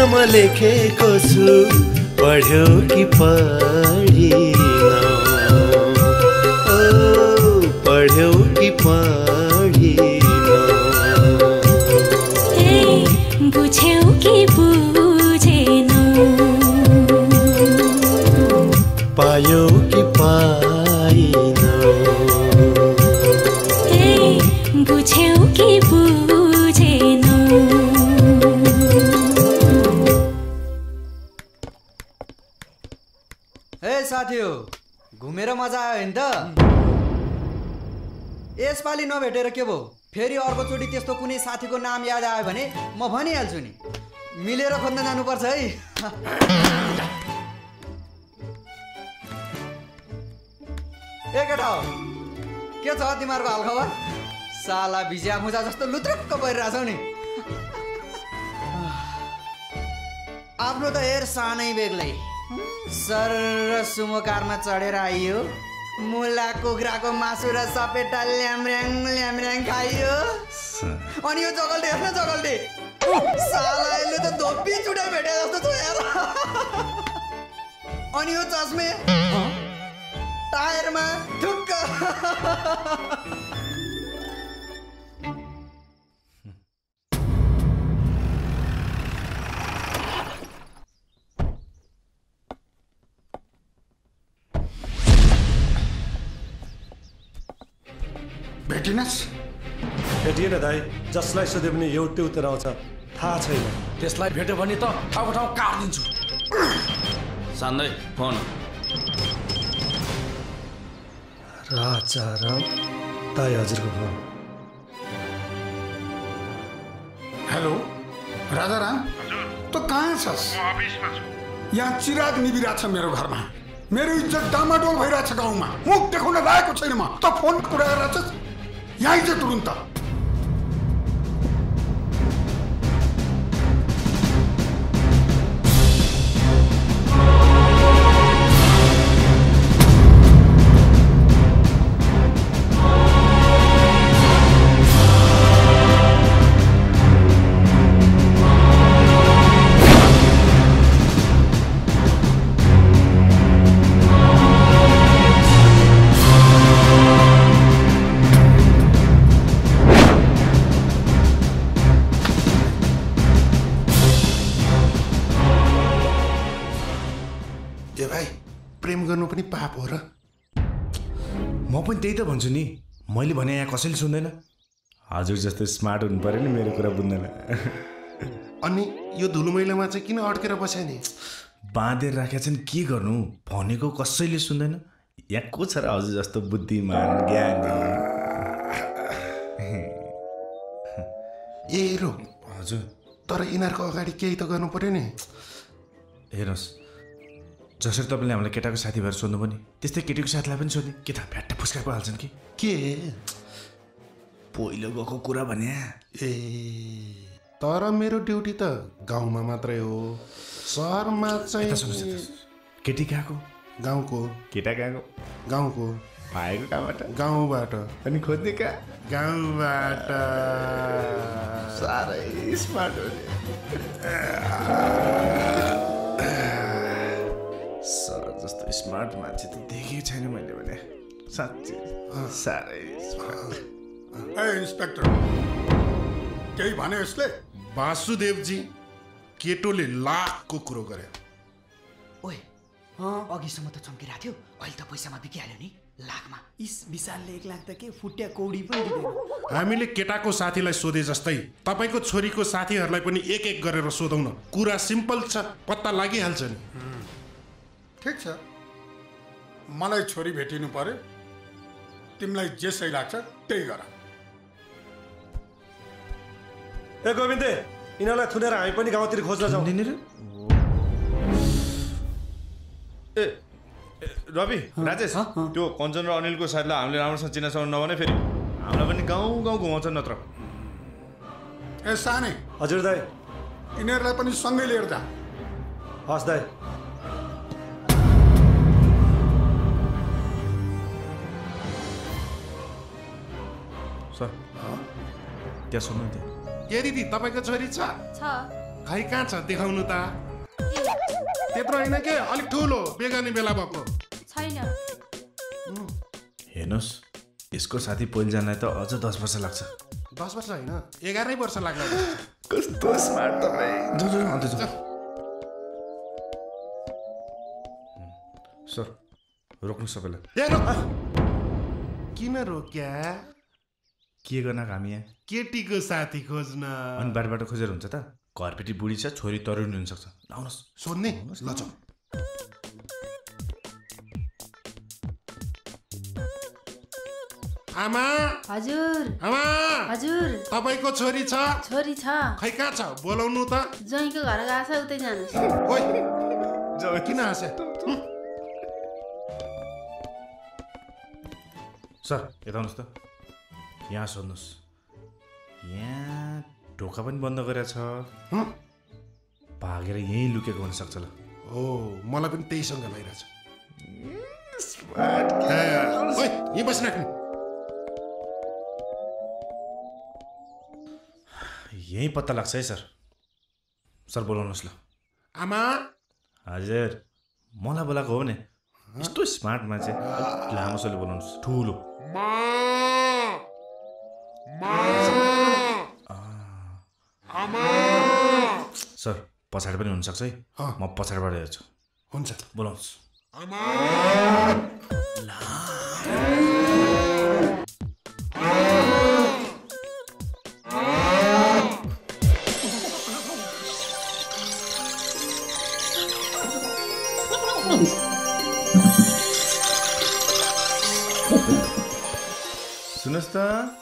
नाम लेखेको छु पढ्यौ कि पढिनौ। ओ पढ्यौ कि पढिनौ बुझ्यौ कि बुझेनौ? पायौ कि पाइनौ। बुझ्यौ कि बुझेनौ हो घुमेर मजा आयो नि त। यसपालि नभेटेर के भयो? फेरि अर्कोचोटि त्यस्तो कुनै साथीको नाम याद आयो भने म भनिहाल्छु नि। मिलेर खोज्न जानुपर्छ है। ए केटा के छ तिमीहरूको हालखबर? साला भिजिया मुजा जस्तो लुत्रुक्क परिरहेछौ नि। आफ्नो त हेर सानै बेग्लै। सर र सुमो कारमा चढेर आइयो। मुला कुखुराको मासु र सपेटा ल्याम्र्याङ ल्याम्र्याङ खाइयो। अनि यो जगल्टे हेर्न जगल्टे साला यसले त धोपी चुडा भेटे जस्तो छ यार। अनि यो चस्मे टायरमा ढुक्क भेटिनस् भेटिएन दाई जसलाई सोध्यो भने एउटै उत्तर आउँछ। थाहा छैन। त्यसलाई भेट्यो भने त ठाउँको ठाउँ काटिदिन्छु। सान्दै फोन। राजा राम दाई हजुरको फोन। हेलो राजा राम? त कहाँ छस्? यहाँ चिराग निभिरहेछ मेरो घरमा। मेरो इज्जत डामाडोल भइरहेछ गाउँमा। मुख देखाउन लागेको छैन म। त फोन कुरा गरेर छस् यहाँ आइज तुरुन्त प्रेम गर्नु पनि पाप हो र। म पनि त्यही त भन्छु नि। मैले भने यहाँ कसैले सुन्दैन? हजुर जस्तो स्मार्ट हुनु पऱ्यो नि मेरो कुरा बुझ्दैन अनि यो धुलो मैलामा चाहिँ किन अड्केर बस्यो नि? बाँधेर राखेका छन् के गर्नु? भनेको कसैले सुन्दैन? यहाँ को छ र हजुर जस्तो बुद्धिमान ज्ञानी? ए रो हजुर तर यिनीहरूको अगाडि केही त गर्नु पर्यो नि। हेर्नुहोस् जसरी तपाईँले हामीलाई केटाको साथी भएर सोध्नु पनि त्यस्तै केटीको साथीलाई पनि सोध्ने। के थाहा फ्याट्टा फुस्काएको हाल्छन् कि? के? पहिलो गएको कुरा भने? ए तर मेरो ड्युटी त गाउँमा मात्रै हो। सहरमा चाहिँ। केटी कहाँको? गाउँको। केटा कहाँको? गाउँको। पाएको कहाँबाट? गाउँबाट। अनि खोज्ने कहाँ? गाउँबाट। साह्रै स्मार्ट हो सर जस्तो स्मार्ट मान्छे त देखेको छैन मैले भने। साँच्चै साह्रै ए इन्सपेक्टर केही भने यसले? वासुदेवजी केटोले लाखको कुरो गरे। ओए अघिसम्म त चम्किरहेको थियो। अहिले त पैसामा बिकिहाल्यो नि लाखमा। इस विशालले एक लाख त के फुट्या कौडी पनि दिँदैन। हामीले केटाको साथीलाई सोधे जस्तै तपाईँको छोरीको साथीहरूलाई पनि एक एक गरेर सोधौँ न। कुरा सिम्पल छ पत्ता लागिहाल्छ नि। ठिक छ। मलाई छोरी भेटिनु पर्यो। तिमीलाई जे सही लाग्छ त्यही गर। ए गोविन्दे यिनीहरूलाई थुनेर हामी पनि गाउँतिर खोज्न जाउँ। ए ए, रवि राजेश त्यो कञ्चन र अनिलको साथीलाई हामीले राम्रोसँग चिनासँग नभने फेरि हामीलाई पनि गाउँ गाउँ घुमाउँछ नत्र। ए साने। हजुर दाई। यिनीहरूलाई पनि सँगै लिएर जा। हस् दाई। सर त्यहाँ सुन्नु नि ए दिदी तपाईँको छोरी छ? छ। खै कहाँ छ? देखाउनु त। त्यत्रो होइन के? अलिक ठुलो बेगानी बेला भएको। छैन। हेर्नुहोस् यसको साथी पहिले जानलाई त अझ दस वर्ष लाग्छ। दस वर्ष होइन? एघारै वर्ष लाग्ला कस्तो स्मार्ट तपाईँ। सर रोक्नु सबैलाई। किन रोक्या? के गर्न हामी यहाँ केटीको साथी खोज्न। अनि बाटोबाट खोजेर हुन्छ त? घरपेटी बुढी छ छोरी तरुणी हुनसक्छ। आउनुहोस् सोध्ने? ल जाऊ आमा! हजुर। आमा! हजुर। तपाईँको छोरी छ? छोरी छ। खै कहाँ छ? बोलाउनु त। ज्वाइँको घर गएको छ उतै जानुहोस्। किन हाँस्या सर यता आउनुहोस् त। यहाँ सोध्नुहोस् यहाँ ढोका पनि बन्द गरेर छ भागेर यहीँ लुकेको हुनसक्छ ल। हो मलाई पनि त्यही सँग भइरहेछ यहीँ बसिराख्नु यहीँ पत्ता लाग्छ है सर। सर बोलाउनुहोस् ल। आमा? हजुर। मलाई बोलाएको हो भने। यस्तो स्मार्ट मान्छे। लामो स्वरले बोलाउनुहोस्। ठुलो। सर पछाडि पनि हुनसक्छ है? म पछाडिबाट हेर्छु। हुन्छ। बोलाउनुहोस्। सुन्नुहोस् त।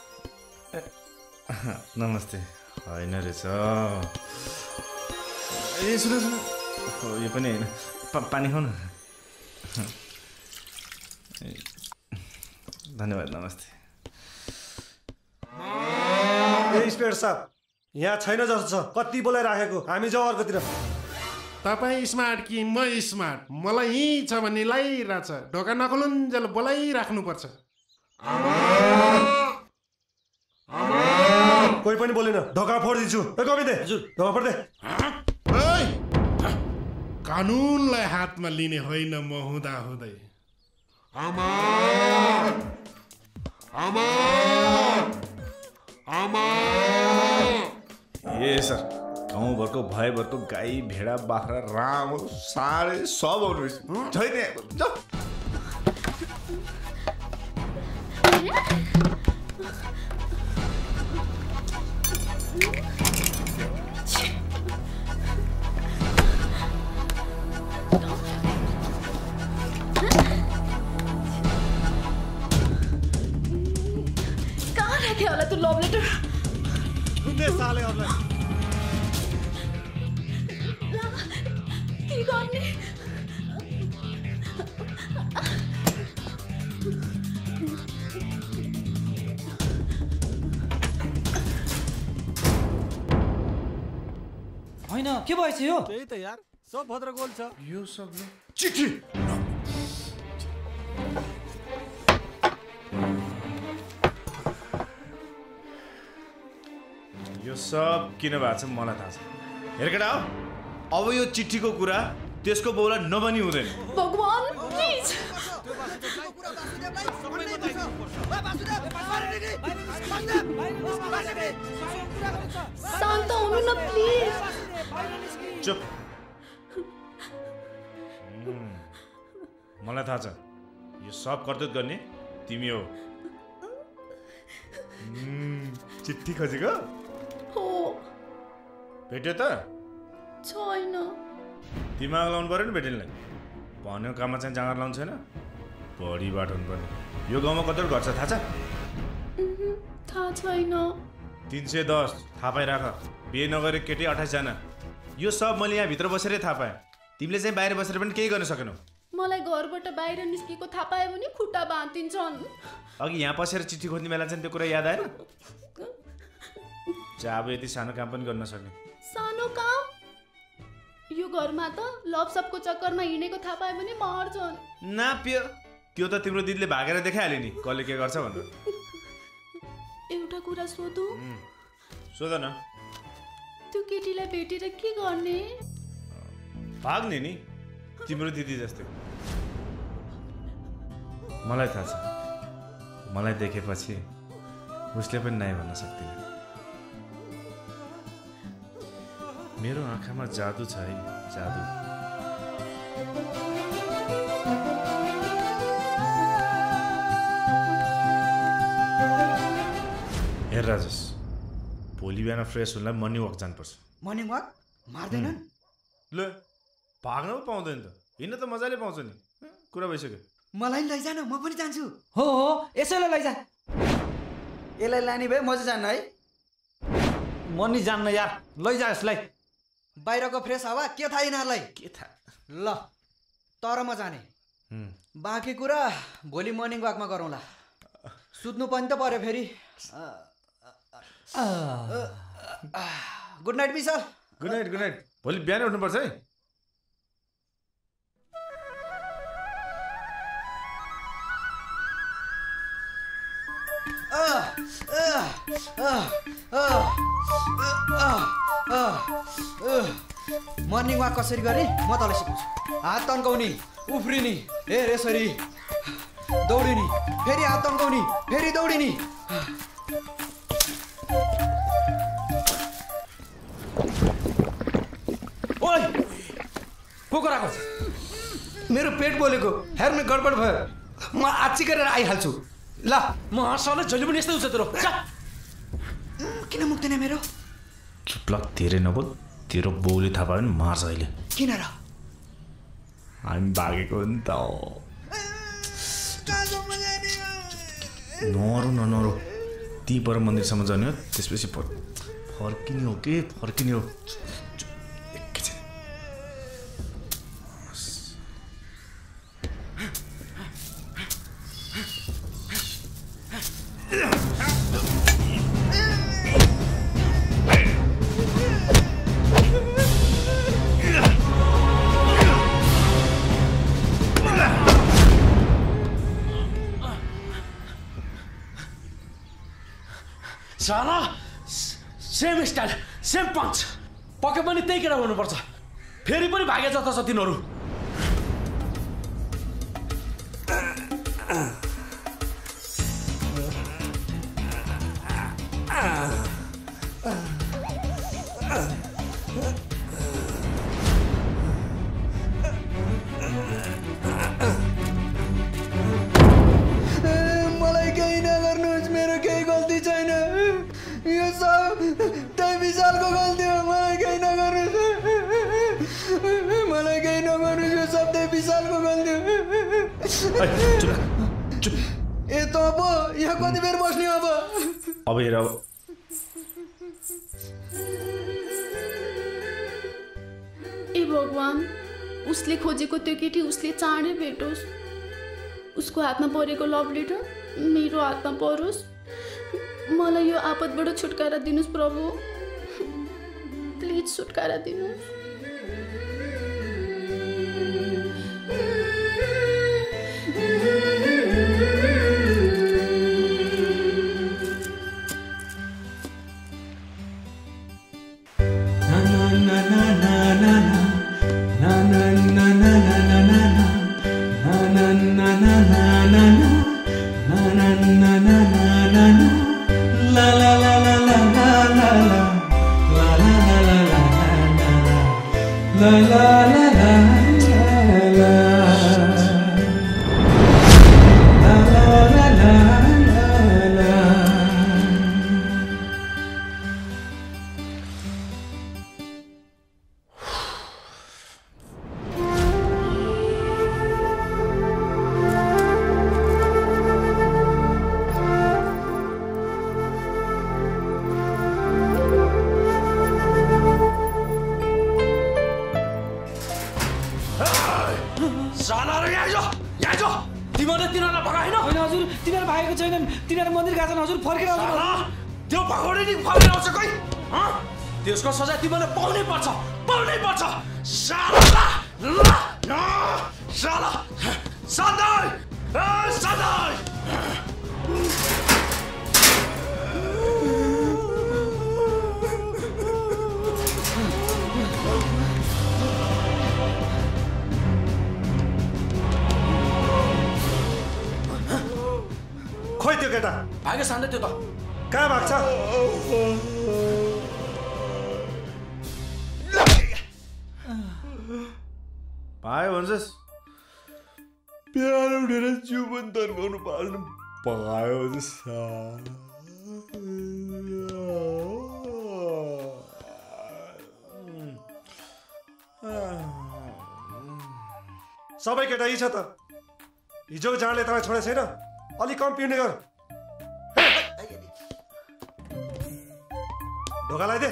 नमस्ते। होइन रहेछ। ए सुन्नु सुन्नु हो, यो पनि होइन। पानी खाउँ न धन्यवाद नमस्ते। ए इन्सपेक्टर साहब यहाँ छैन जस्तो छ। कति बोलाइराखेको? हामी जाउँ अर्कोतिर। तपाईँ स्मार्ट कि म स्मार्ट? मलाई यहीँ छ भन्ने लगाइरहेछ ढोका नखोलुन्जेल बोलाइराख्नुपर्छ। कोही पनि बोलेन। ढोका फोडिदिन्छु। ए गोविन्दे। हजुर। ढोका फोड्दे! कानुनलाई हातमा लिने होइन म हुँदा हुँदै। आमा आमा आमा ए सर। गाउँभरको भयभरको गाई भेडा बाख्रा राम साढे सब आउनु छैन भएछ यो त्यही त यार सब भद्रगोल छ। यो सब चिठी। यो सब किन भएको छ मलाई थाहा छ। हेर केटा हो अब यो चिठीको कुरा त्यसको बाउलाई नबनी हुँदैन। भगवान प्लिज। शान्त हुनु न प्लिज। चुप। मलाई थाहा छ। यो सब कर्तुत गर्ने तिमी हो। चिठी खोजेको? हो। भेट्यो त? छैन। दिमाग लाउनु पऱ्यो नि भेटेनलाई। भन्यो काममा चाहिँ जाँगर लाउनु छैन। बढी बाटो हुनुपर्ने यो गाउँमा कतिवटा घर छ थाहा छ? थाहा छैन। तिन सय दस थाहा पाइराख। बिहे नगरे केटी अठाइसजना। यो सब मैले यहाँभित्र बसेरै थाहा पाएँ। तिमीले चाहिँ बाहिर बसेर पनि केही गर्न सकेनौ। मलाई घरबाट बाहिर निस्केको थाहा पायो भने खुट्टा बाँधिन्छन्। अघि यहाँ बसेर चिठी खोज्ने बेला चाहिँ त्यो कुरा याद आएन? चाहिँ अब यति सानो काम पनि गर्न सक्ने। सानो काम? यो घरमा त लभ सबको चक्करमा हिँडेको थाहा पायो भने मर्छन्। नाप्यो त्यो त तिम्रो दिदीले भागेर देखाइहाल्यो नि कसले के गर्छ भनेर। एउटा कुरा सोधौँ? सोध न। त्यो केटीलाई भेटेर के गर्ने? भाग्ने नि। तिम्रो दिदी जस्तै। मलाई थाहा छ। मलाई देखेपछि उसले पनि नाइ भन्न सक्दिन। मेरो आँखामा जादु छ है जादु। हेर राजेश। भोलि बिहान फ्रेस हुनलाई मर्निङ वाक जानुपर्छ। Morning walk? मार्दैनन्? ल भाग्न पो पाउँदैन त। हिँड्न त मजाले पाउँछ नि। कुरा भइसक्यो। मलाई नि लैजा न म पनि जान्छु। हो हो यसैलाई लैजा। यसलाई लाने भए म चाहिँ जान्न है। म नि जान्न यार। लैजा यसलाई। बाहिरको फ्रेस हावा के थाहा यिनीहरूलाई? के थाहा? ल तर म जाने। बाँकी कुरा भोलि मर्निङ वाकमा गरौँला। सुत्नु पनि त पर्यो फेरि। Good night Vishal good night good night भोलि बिहान उठ्नुपर्छ है मर्निङ वाक कसरी गर्ने म तँलाई सिकाउँछु हात तन्काउने उफ्रिने ए यसरी दौडिने फेरि हात तन्काउने फेरि दौडिने ओइ को कराएको मेरो पेट बोलेको हेर्नु गडबड भयो। म आची गरेर आइहाल्छु। ल। म हर्षलाई जहिले पनि यस्तै हुन्छ तेरो। किन मुक्दैन मेरो? चुप्लक धेरै नबोल तेरो बाउले थाहा पायो भने मार्छ अहिले। किन र? हामी भागेको नि त। नरौ न नरौ ती पर मन्दिरसम्म जाने हो त्यसपछि फर फर्किने हो के? फर्किने हो। स्टाइल सेम पञ्च पक्कै पनि त्यही केटा हुनुपर्छ। फेरि पनि भागे जता छ तिनीहरू ए त अब यहाँ कति बेर बस्ने अब अब हेर अब ए भगवान् उसले खोजेको त्यो केटी उसले चाँडै भेटोस्। उसको हातमा परेको लभ लेटर मेरो हातमा परोस्। मलाई यो आपतबाट छुटकारा दिनुहोस् प्रभु। प्लिज छुटकारा दिनुहोस् सबै केटा यी छ त। हिजोको जाँडले तपाईँ छोडे छैन? अलिक कम पिउने गर। ढोका लगाइदे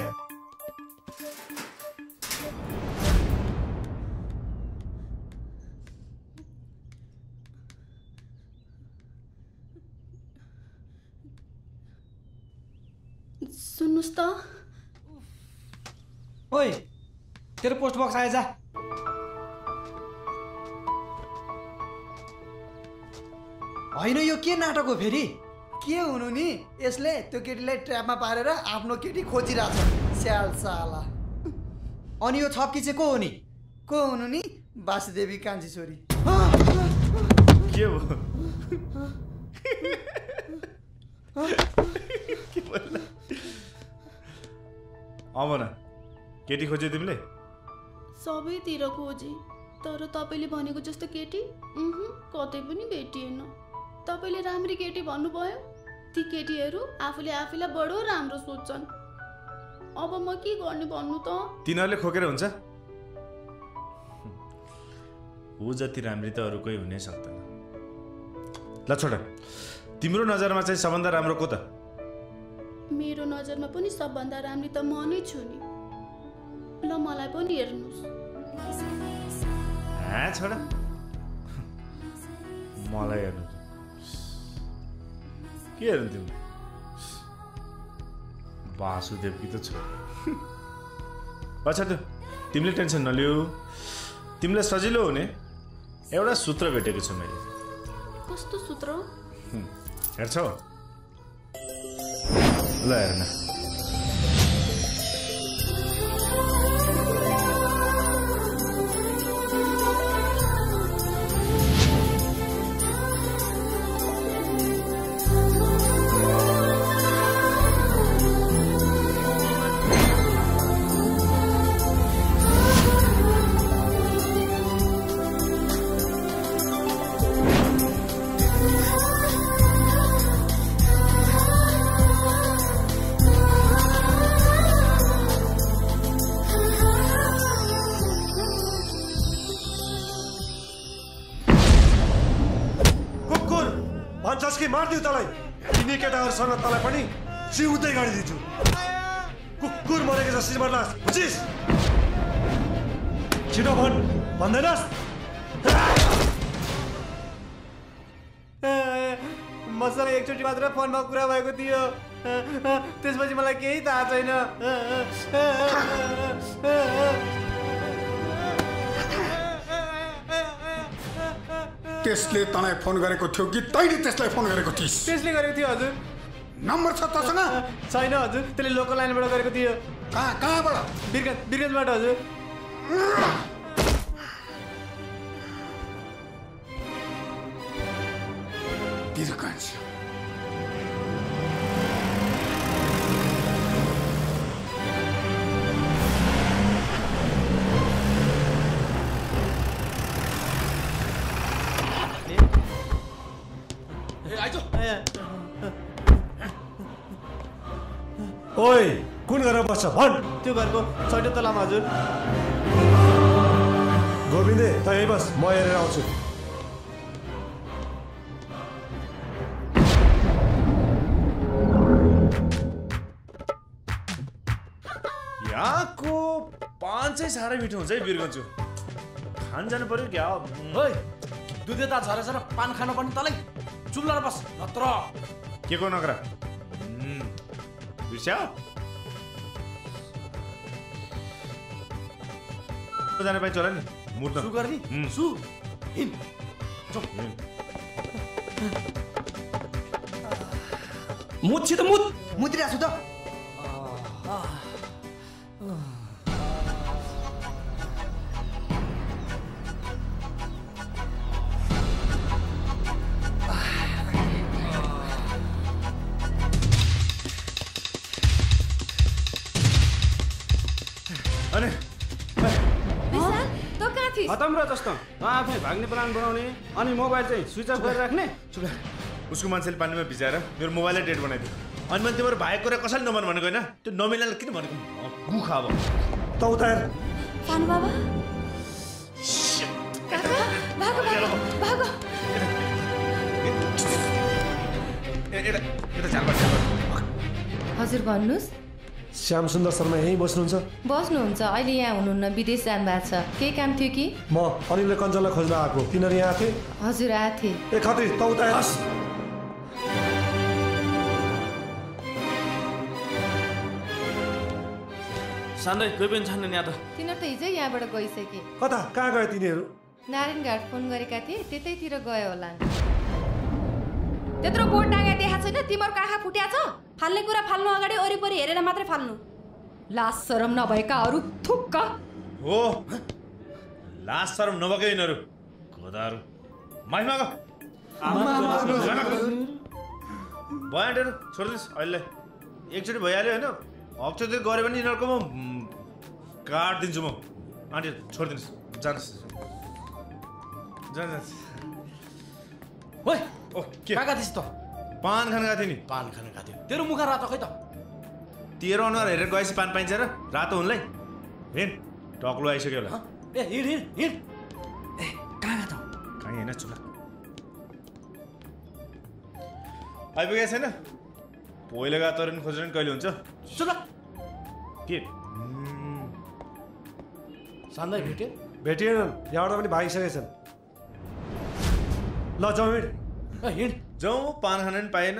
सुन्नुहोस् त। ओइ तेरो पोस्ट बक्स आएछ होइन यो के नाटक हो फेरि? के हुनु नि? यसले त्यो केटीलाई ट्र्यापमा पारेर आफ्नो केटी खोजिरहेछ। स्याल साला। अनि यो छप्की चाहिँ को हो नि? को हुनु नि? वासुदेवी कान्छी छोरी। के हो? अब न केटी खोज्यो तिमीले? सबैतिर खोजेँ तर तपाईँले भनेको जस्तो केटी? उहुँ, कतै पनि भेटिएन। तपाईँले राम्री केटी भन्नुभयो? ती केटीहरू आफूले आफूलाई बडो राम्रो सोच्छन् अब म के गर्ने भन्नु त? तिनीहरूले खोकेर हुन्छ। ऊ जति राम्री त अरू कोही हुनै सक्दैन। ल छोड तिम्रो नजरमा चाहिँ सबभन्दा राम्रो को त? मेरो नजरमा पनि सबभन्दा राम्री त म नै छु नि। ल मलाई पनि हेर्नुहोस्। छोड। मलाई हेर्नु के हेर्नु तिमी वासुदेवकी त छ। अच्छा त्यो तिमीले टेन्सन नलिऊ। तिमीलाई सजिलो हुने एउटा सूत्र भेटेको छु मैले। कस्तो सूत्र हेर्छौ। ल हेर्न। गरिदिन्छु कुकुर मरेको जसरी मर्लास् बुझिस् छिटो भन् भन्दैनस् मसँग एकचोटि मात्र फोनमा कुरा भएको थियो त्यसपछि मलाई केही थाहा छैन त्यसले तँलाई फोन गरेको थियो कि तैँले त्यसलाई फोन गरेको थिइस् त्यसले गरेको थियो हजुर नम्बर छ तसँग। छैन हजुर त्यसले लोकल लाइनबाट गरेको थियो। कहाँ कहाँबाट? बिरगन्ज बिरगन्जबाट हजुर। बिरगन्ज ओइ कुन घरमा बस्छ? भन्। त्यो घरको छैटौँ तलामा हजुर। गोविन्दे त यही बस म हेरेर आउँछु। यहाँको पान चाहिँ साह्रै मिठो हुन्छ है बिरगन्चु खान जानु पर्यो क्या? ओइ दुधे ता झरेछ र पान खान पनि तँलाई चुल्ला बस नत्र। के को नगरा? बिर्स्याउ जाने पाइन्छ होला नि। मुर्त सु गर्ने सु। हिँड। मुत छिटो मुत। मुतिरहेको छु त। प्लान बनाउने अनि मोबाइल चाहिँ स्विच अफ गरेर राख्ने उसको मान्छेले पानीमा भिजाएर मेरो मोबाइलै डेट बनाइदियो अनि मैले तिम्रो भाइको कुरा कसैले नमान भनेको होइन त्यो नमिलाएर किन भनेको गुख अब त उता हेर सानो बाबा काका भागो भागो भागो हजुर भन्नुहोस् श्याम सुन्दर शर्मा यहीँ बस्नुहुन्छ? बस्नुहुन्छ। अहिले यहाँ हुनुहुन्न विदेश जानुभएको छ। केही काम थियो कि? म अनिलले कञ्चनलाई खोज्न आएको। तिनीहरू यहाँ थिए? हजुर आएको थिएँ। ए खत्री त उता हेर सान्दै कोही पनि छैन यहाँ त। तिनीहरू त हिजै यहाँबाट गइसके। कता? कहाँ गए तिनीहरू? नारायण घाट फोन गरेका थिए त्यतैतिर गयो होला। त्यत्रो बोर्ड टाँगा देखाएको छैन तिमीहरूको आँखा फुट्या छ? फाल्ने कुरा फाल्नु अगाडि वरिपरि हेरेर मात्रै फाल्नु। लाज शरम नभएकाहरू थुक्क। हो। लास्ट शरम नभएकै यिनीहरू। माफी माग। भएन छोडिदिनुहोस् अहिले। एकचोटि भइहाल्यो होइन? हप्चोटि गऱ्यो भने यिनीहरूको म काटिदिन्छु म। आन्टी छोडिदिनुहोस् जानुहोस्। जानुहोस्। कहाँ गएको थिइस् त। पान खान गएको थिएँ नि। पान खान गएको थियो तेरो मुख रातो खै त? तेरो अनुहार हेरेर गएपछि पान पाइन्छ र? रातो हुनलाई हेन टक्लो आइसक्यो होला। ए हिँड हिँड हिँड। कहाँ गएको कहीँ होइन चुला। आइपुगेको छैन? पहिला गएको तरुण खोजेर नि कहिले हुन्छ? चुला। के? सान्दै भेट्यो भेटिएनन् यहाँबाट पनि भागिसकेका छन् ल जाउँ हिँड। हिँड जाउँ पान खान पनि पाएन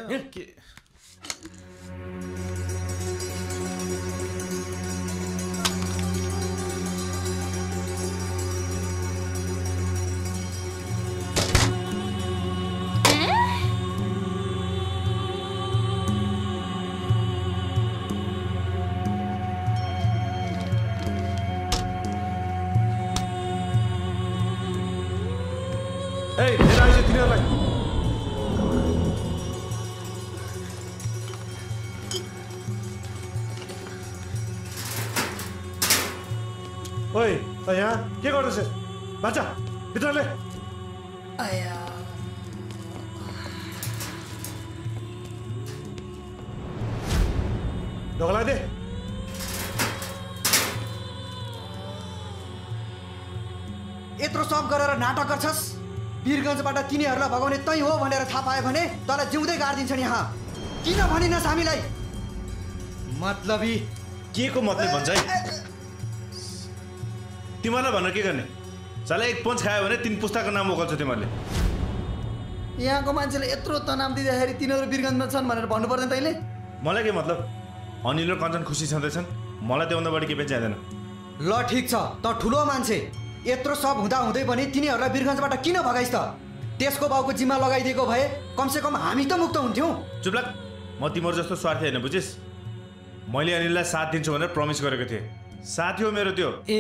बाचा भित्रले ढोका दे यत्रो सब गरेर नाटक गर्छस् वीरगञ्जबाट तिनीहरूलाई भगाउने तै हो भनेर थाहा पायो भने तँलाई जिउँदै गाडिदिन्छन् यहाँ किन भनिनस् हामीलाई मतलबी के को मतलब भन्छ है तिमीहरूलाई भनेर के गर्ने चला एक पन्च खायो भने तिन पुस्ताको नाम ओकल्छ तिमीहरूले। यहाँको मान्छेले यत्रो तनाव दिँदाखेरि तिनीहरू वीरगञ्जमा छन् भनेर भन्नु पर्दैन तैँले मलाई के मतलब? अनिल र कञ्चन खुसी छँदैछन्। मलाई त्योभन्दा बढी केही पनि चाहिँदैन ल ठिक छ। त ठुलो मान्छे यत्रो सब हुँदा हुँदै पनि तिनीहरूलाई वीरगञ्जबाट किन भगाइस् त? त्यसको बाउको जिम्मा लगाइदिएको भए कमसेकम हामी त मुक्त हुन्थ्यौँ। चुप्लाक म तिम्रो जस्तो स्वार्थी होइन बुझिस्? मैले अनिललाई साथ दिन्छु भनेर प्रमिस गरेको थिएँ। साथी हो मेरो त्यो। ए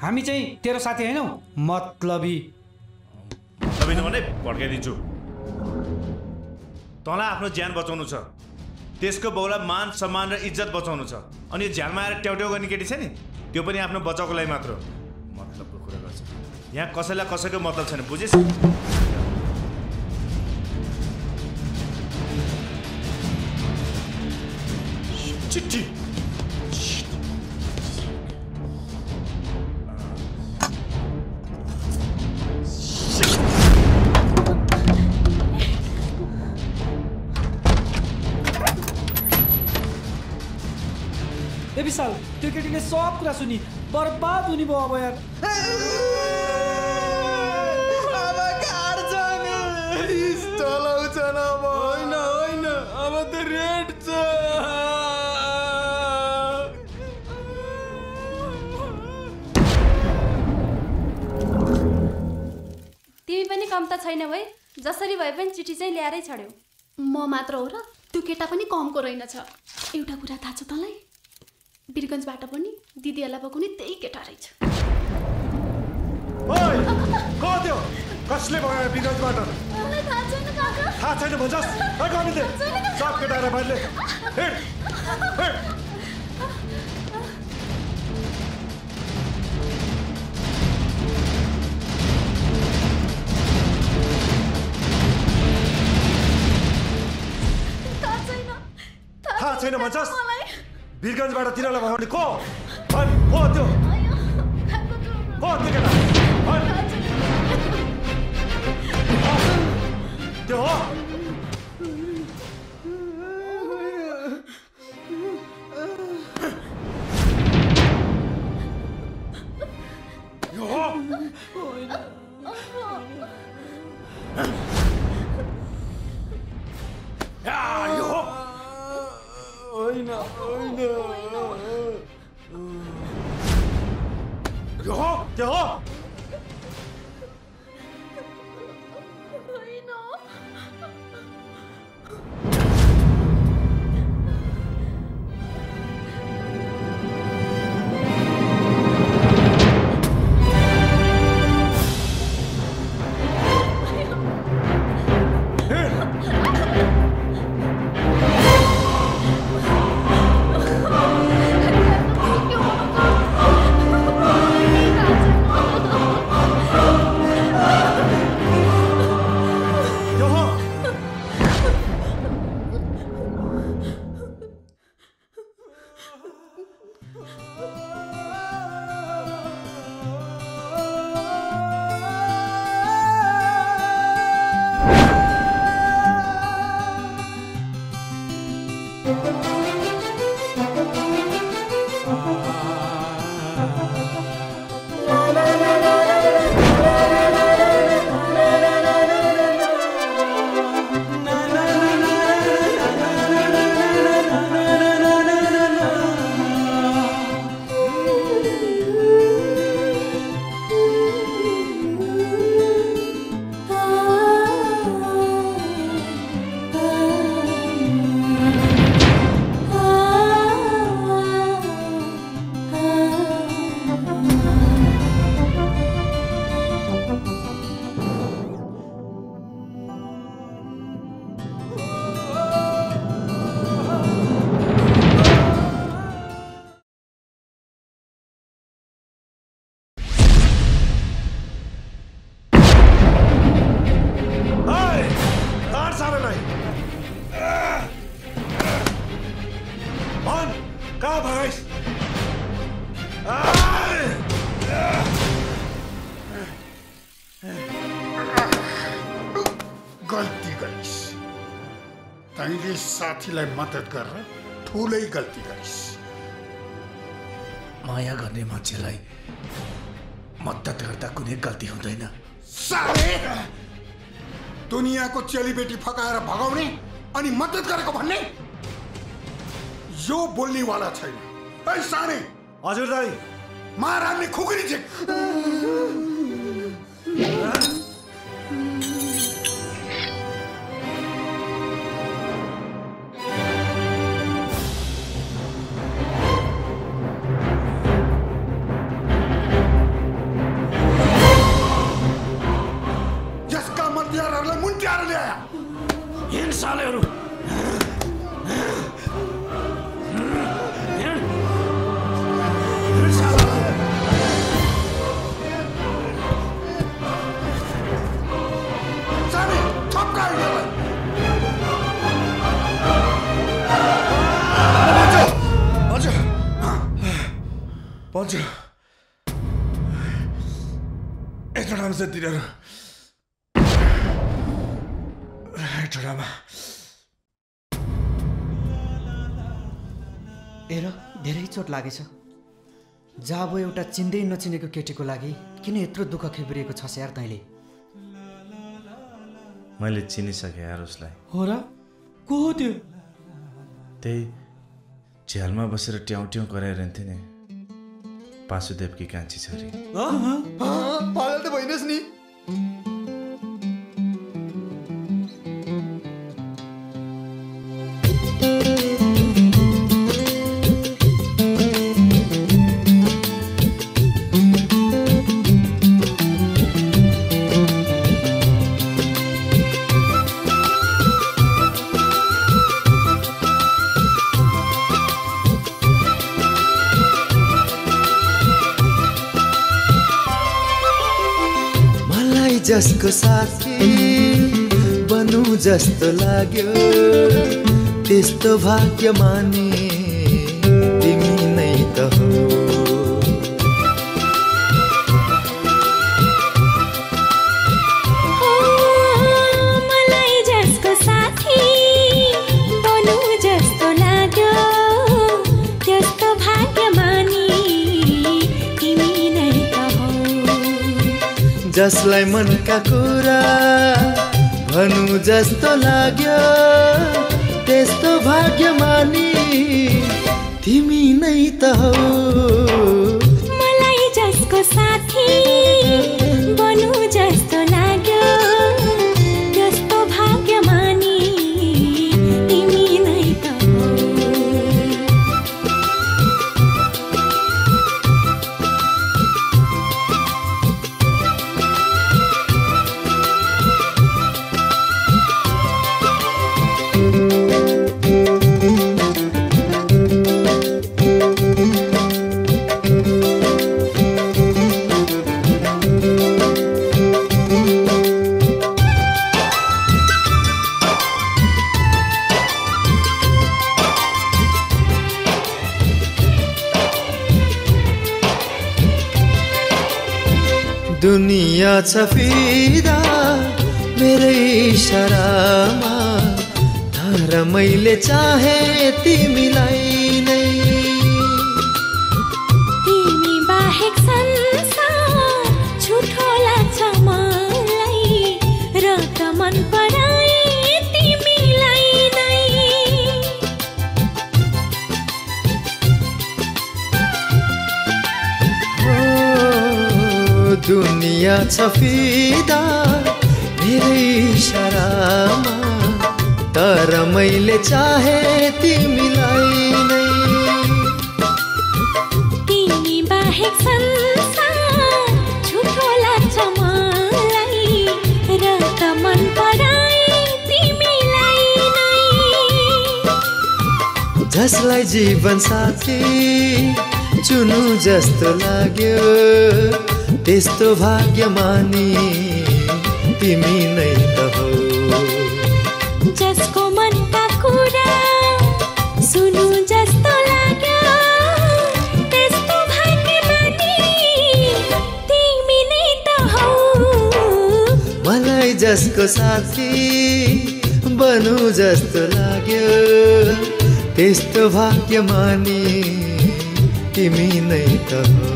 हामी चाहिँ तेरो साथी होइनौ? मतलबी। तपाईँ भने भड्काइदिन्छु। तँलाई आफ्नो ज्यान बचाउनु छ। त्यसको बाउलाई मान सम्मान र इज्जत बचाउनु छ। अनि यो झ्यालमा आएर ट्याउट्याउ गर्ने केटी छ नि त्यो पनि आफ्नो बचाउको लागि मात्र। मतलबको कुरा गर्छ। यहाँ कसैलाई कसैको मतलब छैन बुझिस्? चिट्ठी सब कुरा सुनि बर्बाद हुने भयो अब यार अब काट्छन् चलाउँछन् अब होइन होइन अब त रेड छ तिमी पनि कम त छैनौ है जसरी भए पनि चिठी चाहिँ ल्याएरै छड्यौ म मात्र हो र त्यो केटा पनि कमको रहेनछ एउटा कुरा थाहा छ तँलाई वीरगन्जबाट पनि दिदीहरूलाई पकाउने त्यही केटा रहेछ। कसले भयो मलाई थाहा छैन भन्छस्? सब बाहिरले। थाहा छैन। भन्छस्? वीरगन्जबाट तिनीहरूलाई भगाउने को भन् को त्यो को त्यो केटा भन् त्यो हो यो हो या, यो हो होइन होइन साथीलाई मद्दत गरेर ठुलै गल्ती गरिस् माया गर्ने मान्छेलाई मद्दत गर्दा कुनै गल्ती हुँदैन। दुनियाँको चेलीबेटी फकाएर भगाउने अनि मद्दत गरेको भन्ने? यो बोल्नेवाला छैन। साने हजुर दाई। महाराजले खुकुरी चाहिँ छ यत्रो राम्रो हेर धेरै चोट लागेछ। जाबो एउटा चिन्दै नचिनेको केटीको लागि किन यत्रो दुःख खेपिरहेको छस् यार तैँले? मैले चिनिसकेँ यार उसलाई। हो र? को हो त्यो? त्यही झ्यालमा बसेर ट्याउ ट्याउ गराइरहन्थेँ नि। वासुदेवकी कान्छी छोरी त भइनस् नि। जसको साथी बनु जस्तो लाग्यो। त्यस्तो भाग्य जसलाई मनका कुरा भनु जस्तो लाग्यो त्यस्तो भाग्य मानी तिमी नै त हो। मलाई जसको साथी बनु जस्तो छ फिदा मेरै इसारामा तर मैले चाहे तिमीलाई नै। दुनिया छ फिदा मेरै इसारामा तर मैले चाहे तिमीलाई नै। तिमी बाहेक संसार छुटो लाग्छ मलाई। र त मन पराए तिमीलाई नै। जसलाई जीवन साथी चुनु जस्तो लाग्यो। त्यस्तो भाग्य मानी तिमी नै त हो जसको मनका कुरा सुनु जस्तो लाग्यो त्यस्तो भाग्यमानी तिमी नै त हौ मलाई जसको साथी बनु जस्तो लाग्यो लाग्यो त्यस्तो भाग्यमानी तिमी नै त हो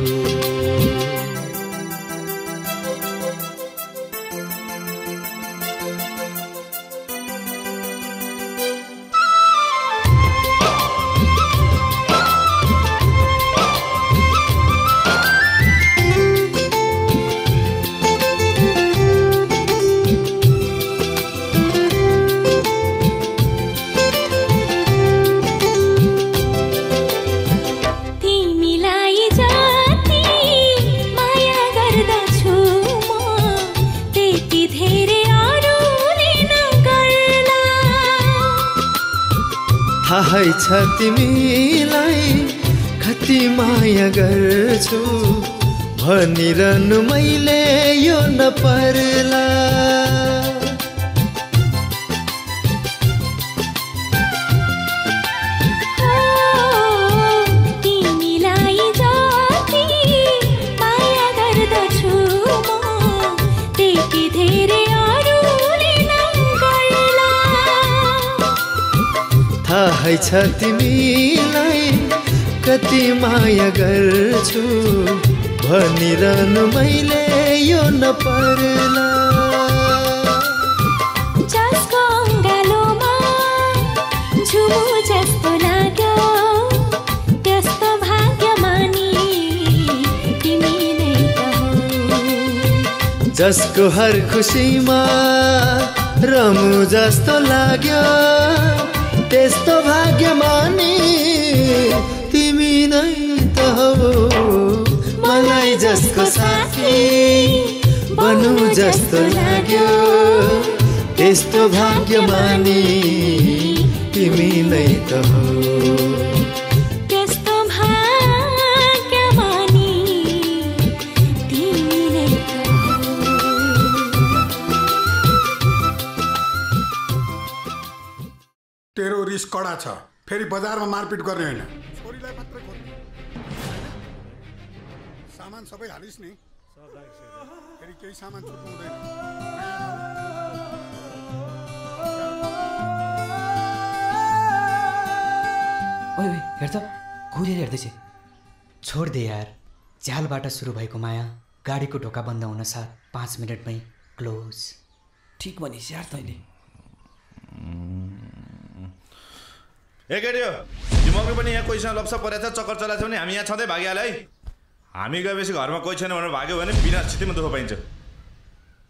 थाहै छ तिमीलाई कति माया गर्छु। भनिरहनु मैले यो नपर्ला। थाहै छ तिमीलाई कति माया गर्छु। भनिरहनु मैले यो नपर्ला। जसको अङ्गालोमा झुमु जस्तो लाग्यो त्यस्तो भाग्यमानी तिमी नै त हो। जसको हर खुसीमा रमु जस्तो लाग्यो त्यस्तो भाग्यमानी तिमी नै त हो। मलाई जसको साथी बनु जस्तो लाग्यो। त्यस्तो भाग्यमानी तिमी नै त हो। कडा छ। फेरि बजारमा मारपिट गर्ने होइन। छोरीलाई मात्रै खोज्नु। सामान सबै हालिस् नि। फेरि केही सामान छुट्नु हुँदैन। ओइ ओइ हेर त घुरेर हेर्दैछ। छोड दे यार। झ्यालबाट सुरु भएको माया। गाडीको ढोका बन्द हुन साथ पाँच मिनटमै क्लोज। ठिक भनिस् यार तैँले। ए केटी हो तिमीहरू पनि यहाँ कोहीसँग लप्सा परेको छ चक्कर चलाएको छ भने हामी यहाँ छँदै भागिहाल्यो है। हामी गएपछि घरमा कोही छैन भनेर भाग्यो भने बिना स्थितिमा दुःख पाइन्छ।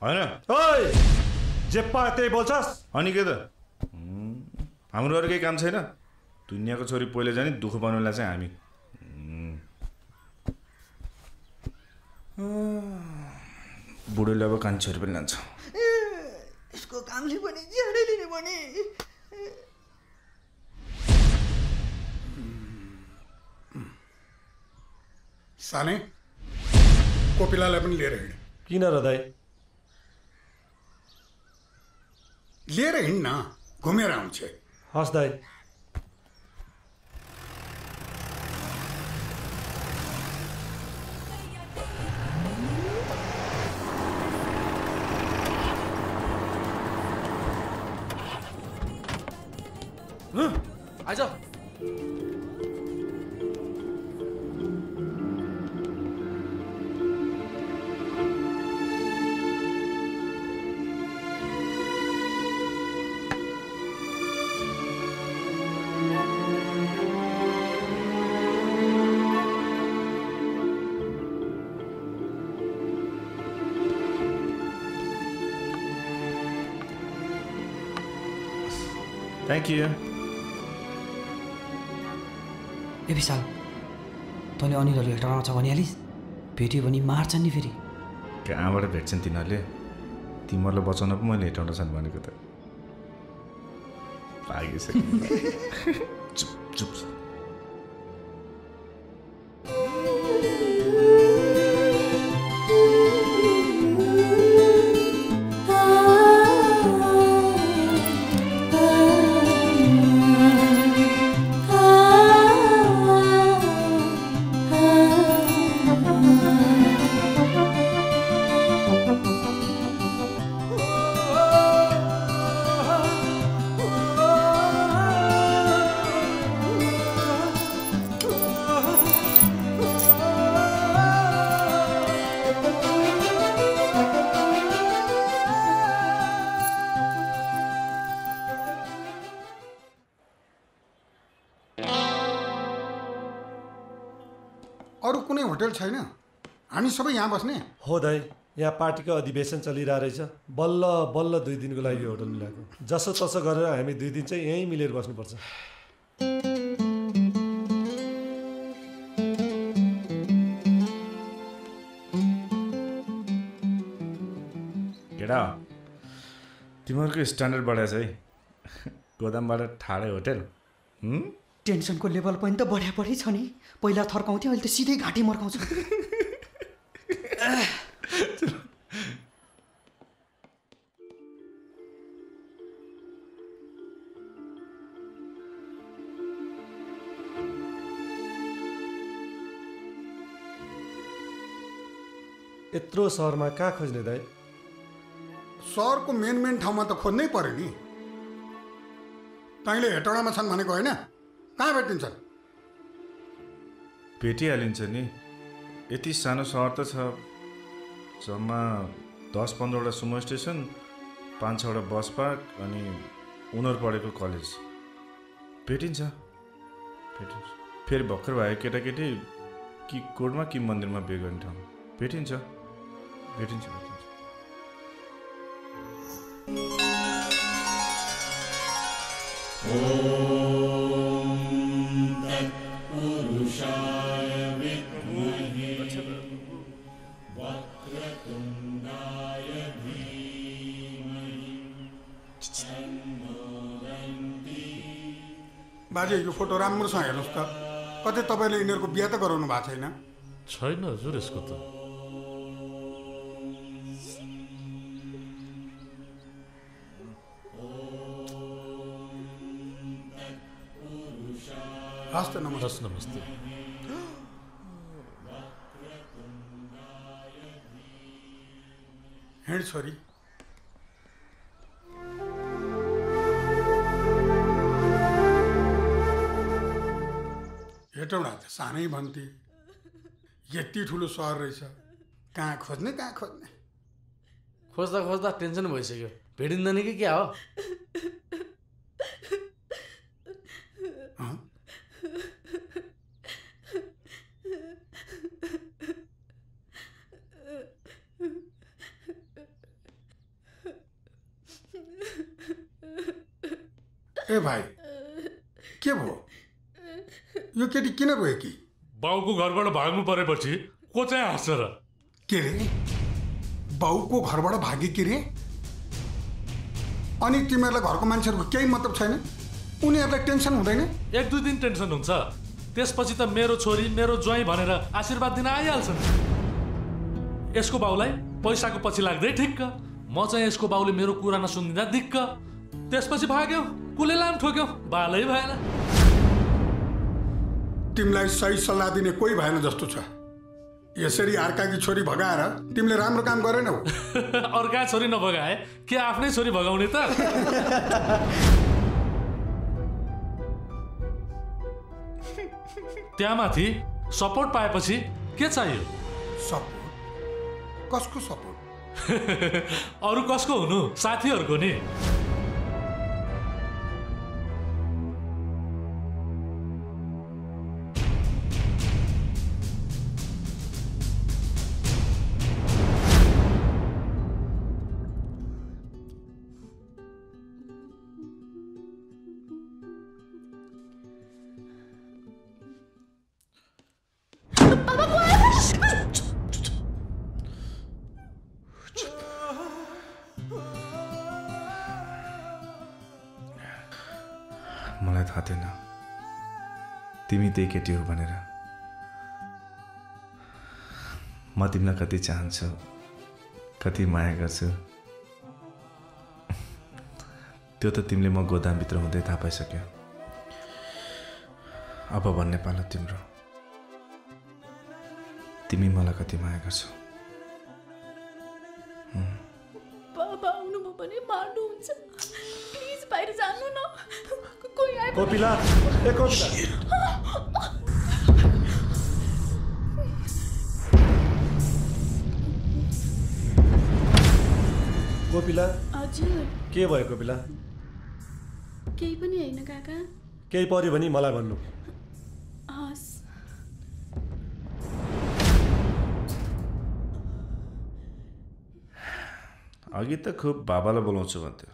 होइन? ओइ जे पायो त्यही बोल्छस्। अनि के त? हाम्रो अरू केही काम छैन? दुनियाँको छोरी पहिले जाने दुःख पाउनुलाई चाहिँ हामी। बुढोले अब कान्छी छोरी पनि लान्छ। यसको कामले पनि ज्यानै लिने भने साने कोपिलालाई पनि लिएर हिँड किन र दाइ लिएर हिँड्न घुमेर आउँछ हस् दाइ आइज थ्याङ्क यू ए विशाल तैँले अनिलहरू हेटाउन छ भनिहालिस् भेट्यो भने मार्छन् नि फेरि। कहाँबाट भेट्छन् तिनीहरूले? तिमीहरूलाई बचाउन पो मैले हेटाउन छन् भनेको त। चुप चुप। हामी सबै यहाँ बस्ने। हो दाइ यहाँ पार्टीको अधिवेशन चलिरहेको रहेछ। बल्ल बल्ल दुई दिनको लागि यो होटल मिलाएको। जसो तसो गरेर हामी दुई दिन चाहिँ यहीँ मिलेर बस्नुपर्छ। केटा तिमीहरूको स्ट्यान्डर्ड बढाएछ है। गोदामबाट ठाडै होटेल। हुँ? टेन्सनको लेभल पनि त बढिया बढी छ नि। पहिला थर्काउँथ्यो अहिले त सिधै घाँटी मर्काउँछ। यत्रो सहरमा कहाँ खोज्ने दाइ सहरको मेन मेन ठाउँमा त खोज्नै पर्यो नि। तैँले हेटौँडामा छन् भनेको होइन? कहाँ भेटिन्छन्? भेटिहालिन्छ नि। यति सानो सहर त छ। जम्मा दस पन्ध्रवटा सुमो स्टेसन पाँच छवटा बस पार्क अनि उनीहरू पढेको कलेज। भेटिन्छ। भेटिन्छ। फेरि भर्खर भयो केटाकेटी कि कोर्टमा कि मन्दिरमा बिहे गर्ने ठाउँ। भेटिन्छ। भेटिन्छ भेटिन्छ। बाजे यो फोटो राम्रोसँग हेर्नुहोस् त। कतै तपाईँले यिनीहरूको बिहा त गराउनु भएको छैन? छैन हजुर यसको त। नमस्ते नमस्ते हिँड छोरी हेटौँडा त सानै भन्थे यति ठुलो सहर रहेछ कहाँ खोज्ने कहाँ खोज्ने? खोज्दा खोज्दा टेन्सन भइसक्यो भेटिँदैन कि क्या हँ? भाइ? के भयो? यो केटी किन गयो कि? बाउको घरबाट भाग्नु परेपछि को चाहिँ हाँस्छ र। के रे? बाउको घरबाट भागे के रे? अनि तिमीहरूलाई घरको मान्छेहरूको केही मतलब छैन? उनीहरूलाई टेन्सन हुँदैन? एक दुई दिन टेन्सन हुन्छ। त्यसपछि त मेरो छोरी मेरो ज्वाइँ भनेर आशीर्वाद दिन आइहाल्छन्। यसको बाउलाई पैसाको पछि लाग्दै ठिक्क। म चाहिँ यसको बाउले मेरो कुरा नसुनिदिँदा दिक्क। त्यसपछि भाग्यो। कुले लाम ठोक्यो बालै भएन। तिमीलाई सही सल्लाह दिने कोही भएन जस्तो छ। यसरी अर्काकी छोरी भगाएर तिमीले राम्रो काम गरेनौ। अर्का छोरी नभगाए के आफ्नै छोरी भगाउने त? त्यहाँमाथि सपोर्ट पाएपछि के चाहियो? सपोर्ट? कसको सपोर्ट? अरू कसको हुनु? साथीहरूको नि। मलाई थाहा थिएन। तिमी त्यही केटी हो भनेर। म तिमीलाई कति चाहन्छु कति माया गर्छु। त्यो त तिमीले म गोदामभित्र हुँदै थाहा पाइसक्यो। अब भन्ने पालो तिम्रो। तिमी मलाई कति माया गर्छौ। बाबा आउनुभयो भने मार्नुहुन्छ प्लिज बाहिर जानु न। कोही आयो कोपिला ए कोपिला कोपिला हजुर। के भयो कोपिला केही पनि होइन काका। केही पर्यो भने मलाई भन्नु। अघि त खुब बाबालाई बोलाउँछु भन्थ्यो?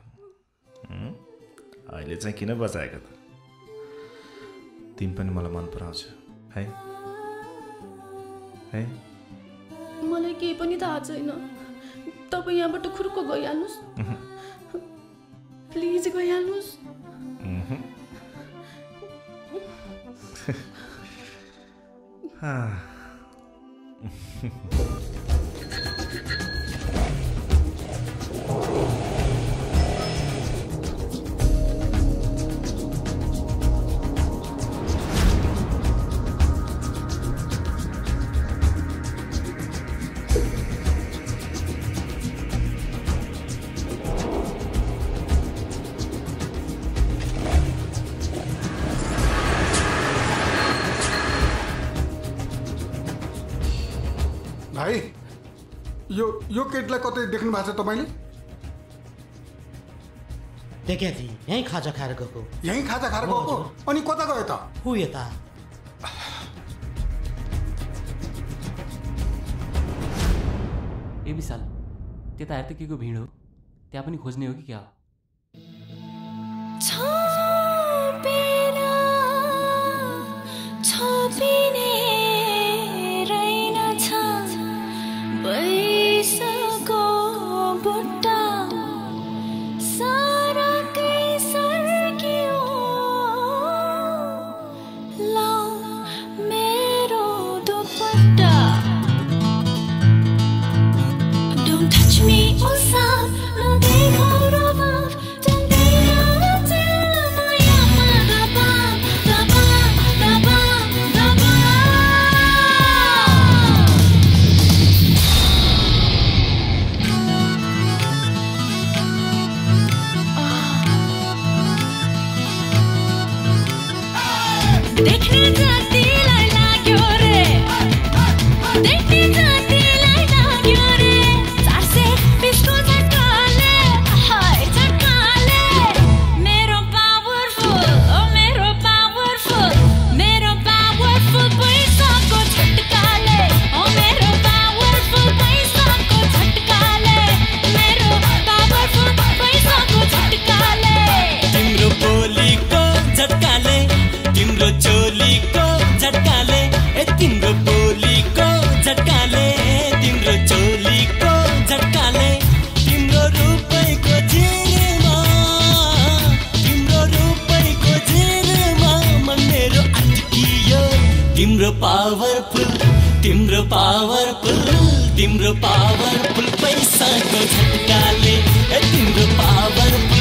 अहिले चाहिँ किन बचाएको त? तिमी पनि मलाई मन पराउँछ है? है? मलाई केही पनि थाहा छैन। तपाईँ यहाँबाट खुर्क गइहाल्नुहोस्। प्लिज गइहाल्नुहोस्। यो केटलाई कतै देख्नु भएको छ तपाईँले? देखेँ थिएँ यहीँ खाजा खाएर गएको। यहीँ खाजा खाएर हो, गएको। अनि कता गयो त? ऊ यता। ए विशाल त्यता हेर त के को भिड हो? त्यहाँ पनि खोज्ने हो कि क्या? हो पावरफुल तिम्रो पावरफुल तिम्रो पावरफुल पैसाको झट्काले ए तिम्रो पावरफुल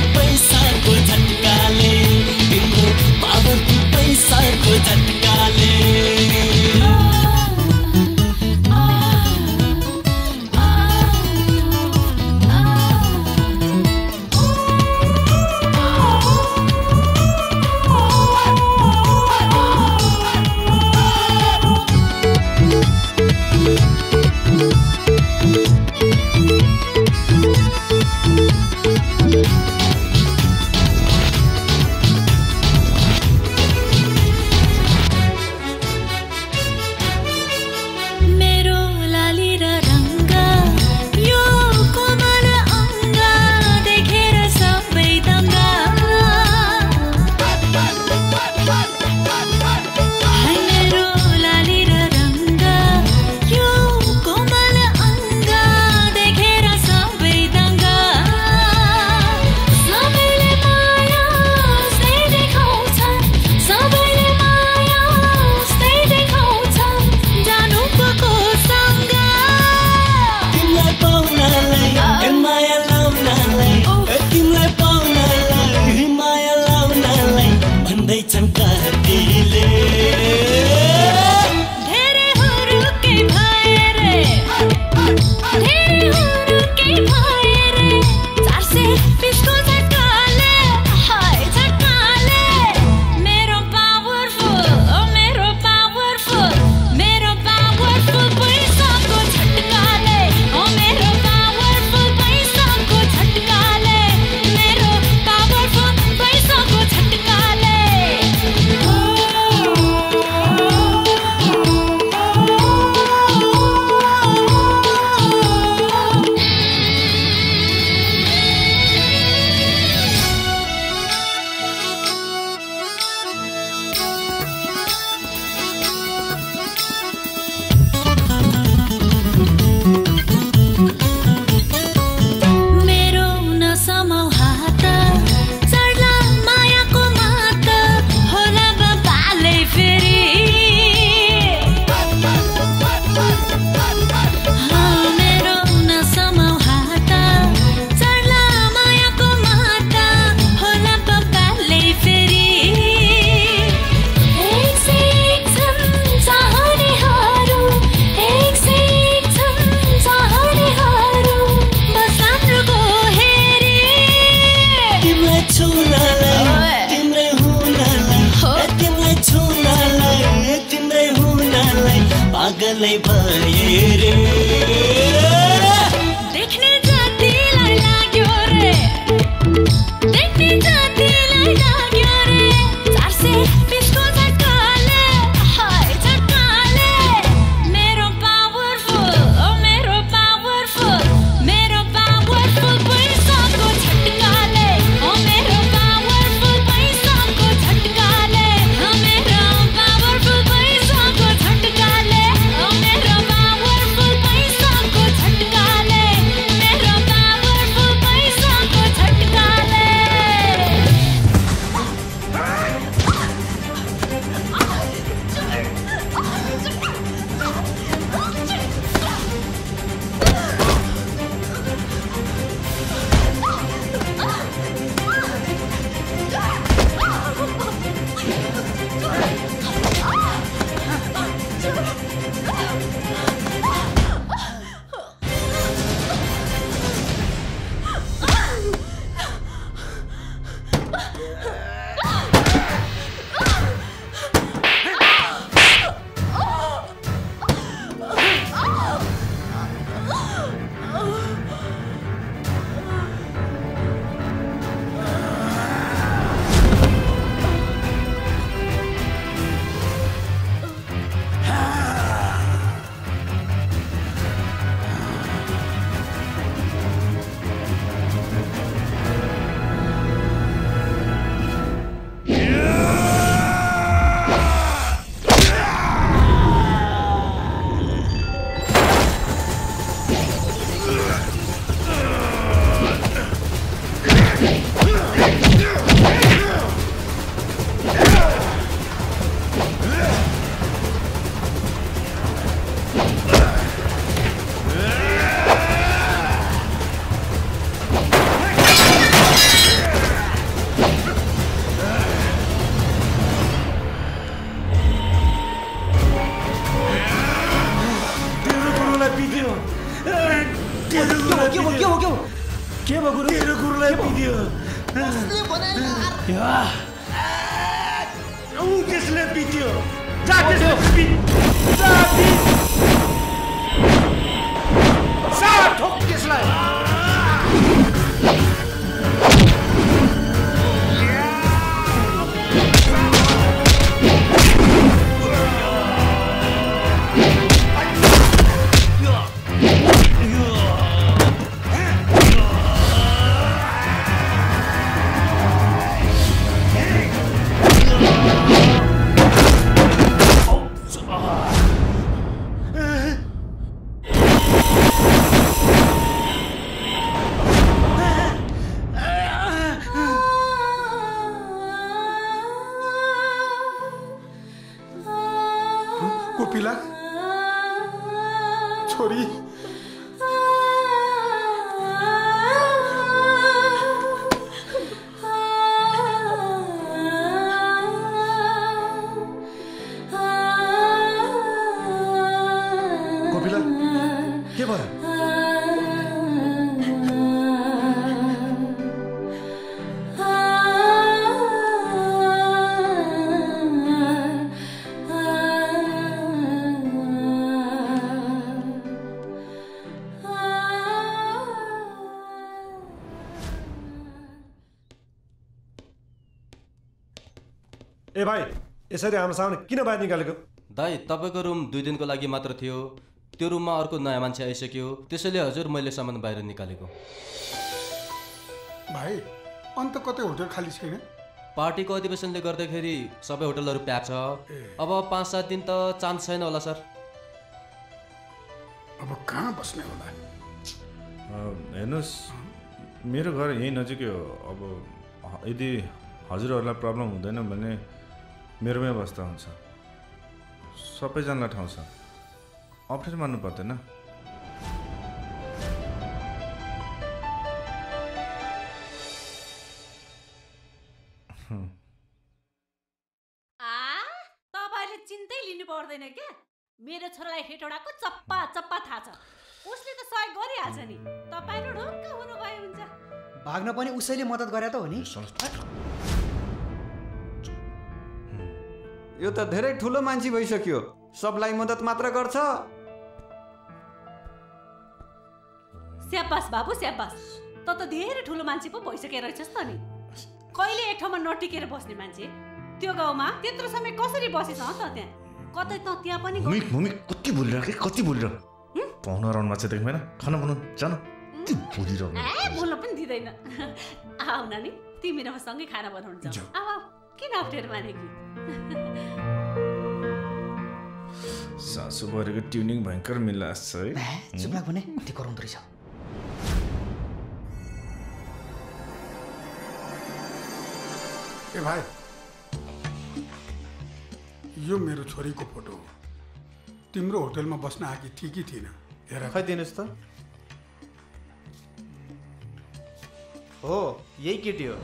यसरी हाम्रो सामने किन बाहिर निकालेको? दाई तपाईँको रुम दुई दिनको लागि मात्र थियो। त्यो रुममा अर्को नयाँ मान्छे आइसक्यो। त्यसैले हजुर मैले सामान बाहिर निकालेको। भाइ अन्त कतै होटल खाली छैन? पार्टीको अधिवेशनले गर्दाखेरि सबै होटलहरू प्याक छ। अब पाँच सात दिन त चान्स छैन होला सर। अब कहाँ बस्ने होला? हेर्नुहोस्। मेरो घर यहीँ नजिकै हो। अब यदि हजुरहरूलाई प्रब्लम हुँदैन भने मेरोमै बस्दा हुन्छ। सबैजनालाई ठाउँ छ। अप्ठ्यारो मान्नु पर्दैन। तपाईँले चिन्तै लिनु पर्दैन क्या? मेरो छोरालाई हेटौडाको चप्पा चप्पा थाहा छ। उसले त सहयोग गरिहाल्छ नि। तपाईँ ढुक्क हुनुभयो हुन्छ। भाग्न पनि उसैले मद्दत गरे त हो नि। यो त धेरै ठुलो मान्छे भइसक्यो। सबलाई मद्दत मात्र गर्छ। स्यापास बाबु स्यापास त त धेरै ठुलो मान्छे पो भइसकेको रहेछस् त नि। कहिले एक ठाउँमा नटिकेर बस्ने मान्छे? त्यो गाउँमा त्यत्रो समय कसरी बसेछ त त्यहाँ? कतै त त्यहाँ पनि कति भुलिर के? कति भुलिर पाउन राउन्डमा चाहिँ देख्दैन? खान बनाउनु? जानु। कति भुलिर ए बोल्न पनि दिँदैन। आऊ नि तिमी र सँगै खाना बनाउनु जाऊ आऊ। किन अप्ठ्यारो मानेकी? सासु भरेको ट्युनिङ भयङ्कर मिलास छ है। चुप लाग भने कति कराउँदो रहेछ ए भाइ यो मेरो छोरीको फोटो हो। तिम्रो होटलमा बस्न आएकी थिए कि थिएन। हेर। खै दिनुहोस् त। हो यही केटी हो।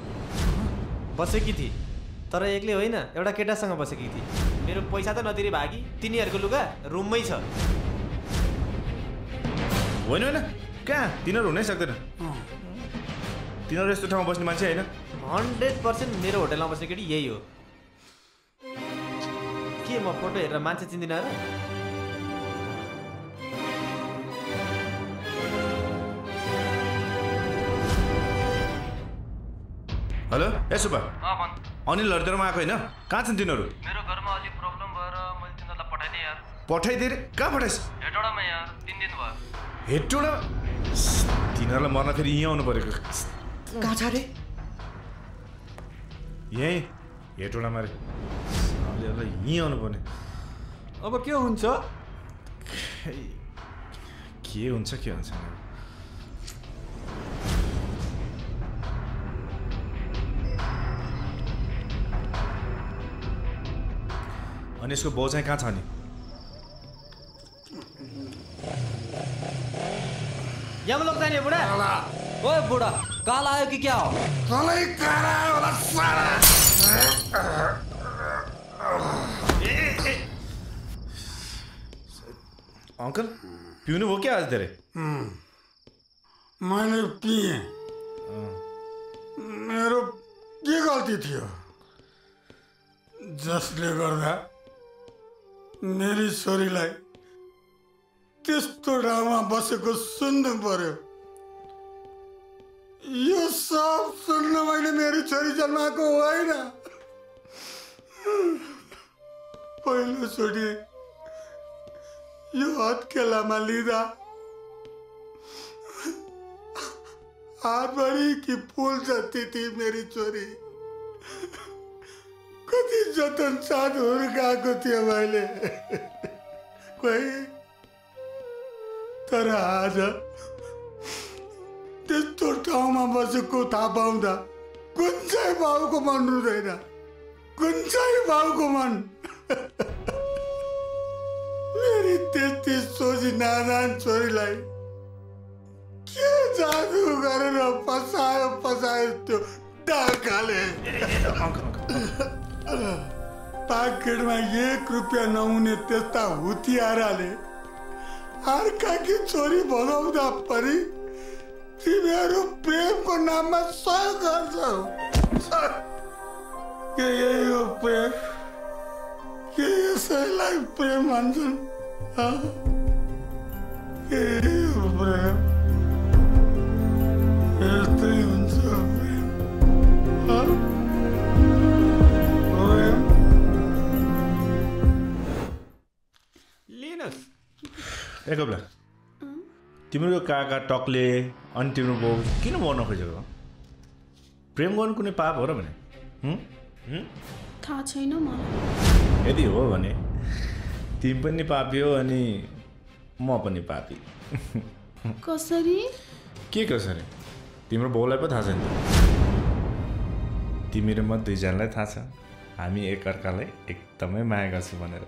बसेकी थिए। तर एक्लै होइन एउटा केटासँग बसेकी थिए। मेरो पैसा त नतिरी भागी तिनीहरूको लुगा रुममै छ। होइन होइन। कहाँ तिनीहरू हुनै सक्दैन। तिनीहरू यस्तो ठाउँमा बस्ने मान्छे होइन। हन्ड्रेड पर्सेन्ट मेरो होटलमा बस्ने केटी यही हो। के म फोटो हेरेर मान्छे चिन्दिनँ र? हेलो ए सुब्बा। अनिलहरू तेरोमा आएको होइन? कहाँ छन् तिनीहरू? मेरो घरमा अलिक प्रब्लम भएर मैले तिनीहरूलाई पठाइदिएँ यार। पठाइदिएर कहाँ पठाइस्? हेटौडामा यार तिन दिन भयो। हेटोडा? तिनीहरूलाई मर्न फेरि यहीँ आउनु परेको। कहाँ छ रे यहीँ? हेटोडामा रे सालेहरूलाई यहीँ आउनु पर्ने। अब के हुन्छ? के हुन्छ के हुन्छ? अनि यसको बाउ चाहिँ कहाँ छ नि? यहाँ लोग जाने बुढा। ओए बुढा काल आयो कि क्या हो? अङ्कल पिउनु भयो क्या आज धेरै? मैले पिएँ। मेरो के गल्ती थियो? जसले गर्दा मेरी छोरीलाई त्यस्तो ठाउँमा बसेको सुन्नु पर्यो। यो सब सुन्न मैले मेरी छोरी जन्माएको होइन। पहिलोचोटि यो हत्केलामा लिँदा हातभरि कि फुल जति मेरी छोरी। कति जतन साथ हुर्काएको थियो मैले। कोही तर आज त्यस्तो ठाउँमा बसेको थाहा पाउँदा कुन चाहिँ बाउको मन रुँदैन? कुन चाहिँ बाउको मन? मेरी त्यति सोची नादान छोरीलाई के जादु गरेर फसायो फसायो त्यो डाकाले पाकेटमा एक रुपियाँ नहुने त्यस्ता हुतियाराले अर्काकी छोरी भगाउँदा पनि तिमीहरू प्रेमको नाममा सहयोग गर्छौ के यही हो प्रेम? के यसैलाई प्रेम भन्छन् हँ? के यही हो प्रेम? यस्तै ए कपिला तिम्रो काका टक्ले अनि तिम्रो बाउ किन मर्न खोजेको? प्रेम गर्नु कुनै पाप हो र भने? थाहा छैन मलाई। यदि हो भने तिमी पनि पापी हो अनि म पनि पापी। कसरी? के कसरी? तिम्रो बाउलाई पो थाहा छैन तिमी र म दुईजनालाई थाहा छ। हामी एकअर्कालाई एकदमै माया गर्छौँ भनेर।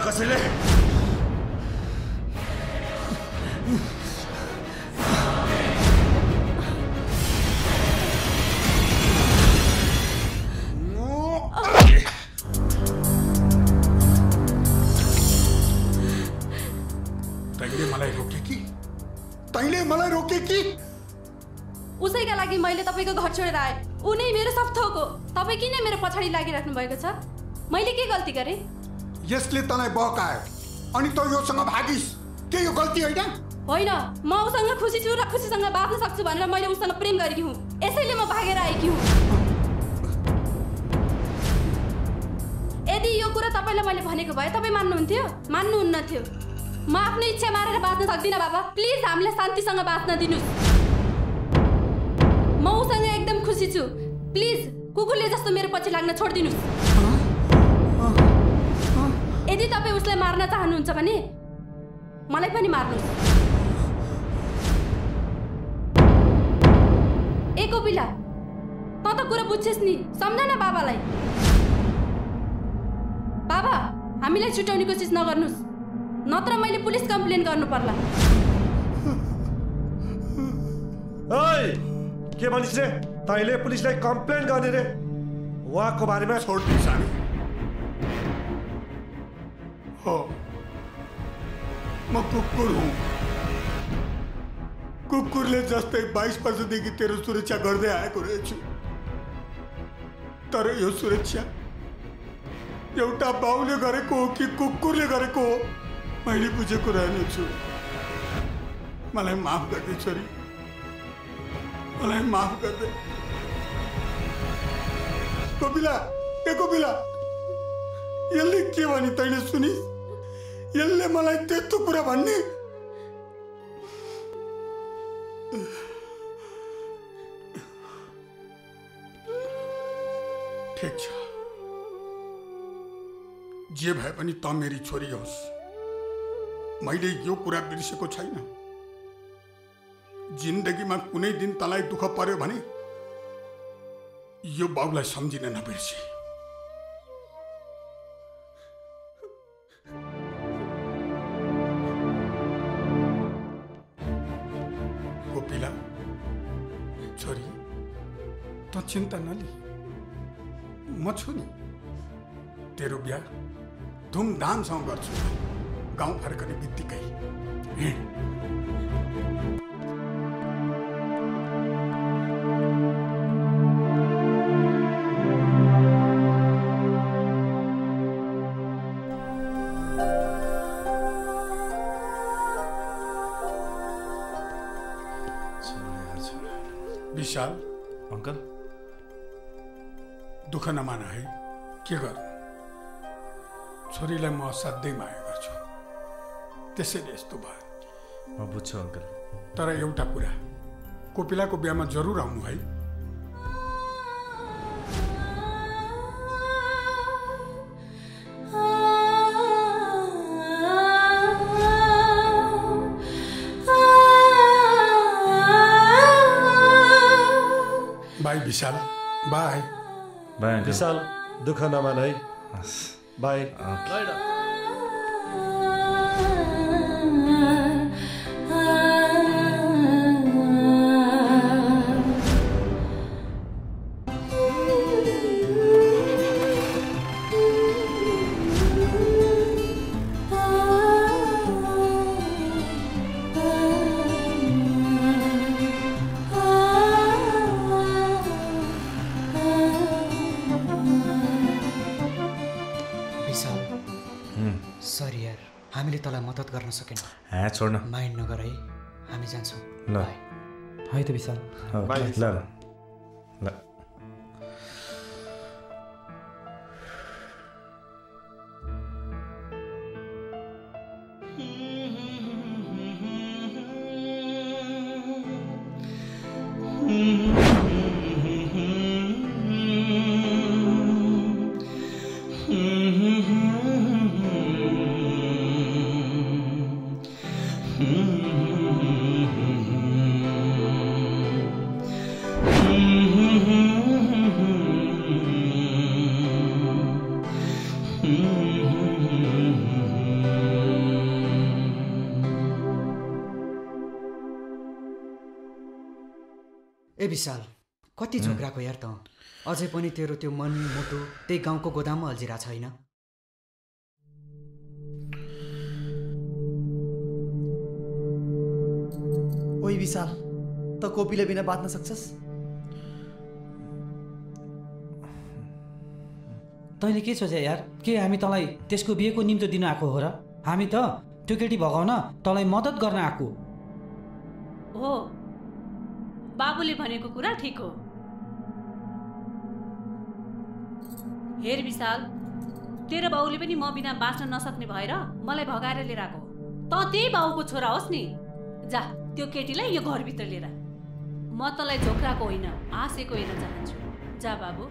साथीलाई कसैले उसैका लागि मैले तपाईँको घर छोडेर आएँ। नै मेरो सब थोक हो। तपाईँ किन मेरो पछाडि लागिराख्नु भएको छ? मैले के गल्ती गरेँ? यसले तँलाई बहकायो अनि तँ योसँग भागिस। के यो गल्ती होइन? होइन म उसँग खुसी छु र खुसीसँग बाँच्न सक्छु भनेर मैले उसँग प्रेम गरेकी हुँ। यसैले म भागेर आएकी हुँ। यदि यो कुरा तपाईँलाई मैले भनेको भए तपाईँ मान्नुहुन्थ्यो? मान्नुहुन्न थियो म आफ्नो इच्छा मारेर बाँच्न सक्दिनँ बाबा। प्लिज हामीलाई शान्तिसँग बाँच्न दिनुहोस्। म उसँग एकदम खुसी छु। प्लिज कुकुरले जस्तो मेरो पछि लाग्न छोडिदिनुहोस्। तपाईँ उसलाई मार्न चाहनुहुन्छ भने मलाई पनि मार्नुहोस्। ए कोपिला त त कुरा बुझ्छस् नि सम्झ बाबालाई। बाबा हामीलाई छुट्याउने कोसिस नगर्नुहोस् नत्र मैले पुलिस कम्प्लेन गर्नु पर्ला। के भनिस् रे? तैँले पुलिसलाई कम्प्लेन गर्ने रे? उहाँको बारेमा छोड्नु सामी म कुकुर हुँ कुकुरले जस्तै बाइस वर्षदेखि तेरो सुरक्षा गर्दै आएको रहेछु तर यो सुरक्षा एउटा बाउले गरेको हो कि कुकुरले गरेको हो मैले बुझेको रहेनछु मलाई माफ गरिदे छोरी. मलाई माफ गरिदे कोपिला ए कोपिला. यसले के भने तैँले सुनि यसले मलाई त्यस्तो कुरा भन्ने ठिक छ जे भए पनि त मेरी छोरी होस् मैले यो कुरा बिर्सेको छैन जिन्दगीमा कुनै दिन तँलाई दुःख पर्यो भने यो बाउलाई सम्झिन नबिर्से त चिन्ता नलि। म छु नि। तेरो बिहा धुमधामसँग गर्छु। गाउँ फर्कने बित्तिकै। असाध्यै माया गर्छु। त्यसैले यस्तो भयो। म बुझ्छु अङ्कल। तर एउटा कुरा कोपिलाको बिहामा जरुर आउनु है। Bye Vishal bye. Bye Vishal दुःख नमान है। बाई। त विशाल विशाल कति झोक्राको यार त? अझै पनि तेरो त्यो मन मुटु त्यही गाउँको गोदाममा अल्झिरहेको छ होइन? ओइ विशाल त कोपीले बिना बाँच्न सक्छस्? तैँले के सोचे यार? के हामी तँलाई त्यसको बिहेको निम्तो दिन आएको हो र? हामी त त्यो केटी भगाउन तँलाई मद्दत गर्न आएको। हो। बाबुले भनेको कुरा ठिक हो। हेर विशाल तेरो बाउले पनि म बिना बाँच्न नसक्ने भएर मलाई भगाएर लिएर आएको त त्यही बाउको छोरा होस् नि। जा त्यो केटीलाई यो घरभित्र लिएर। म तँलाई झोक्राको होइन हाँसेको हेर्न चाहन्छु। जा बाबु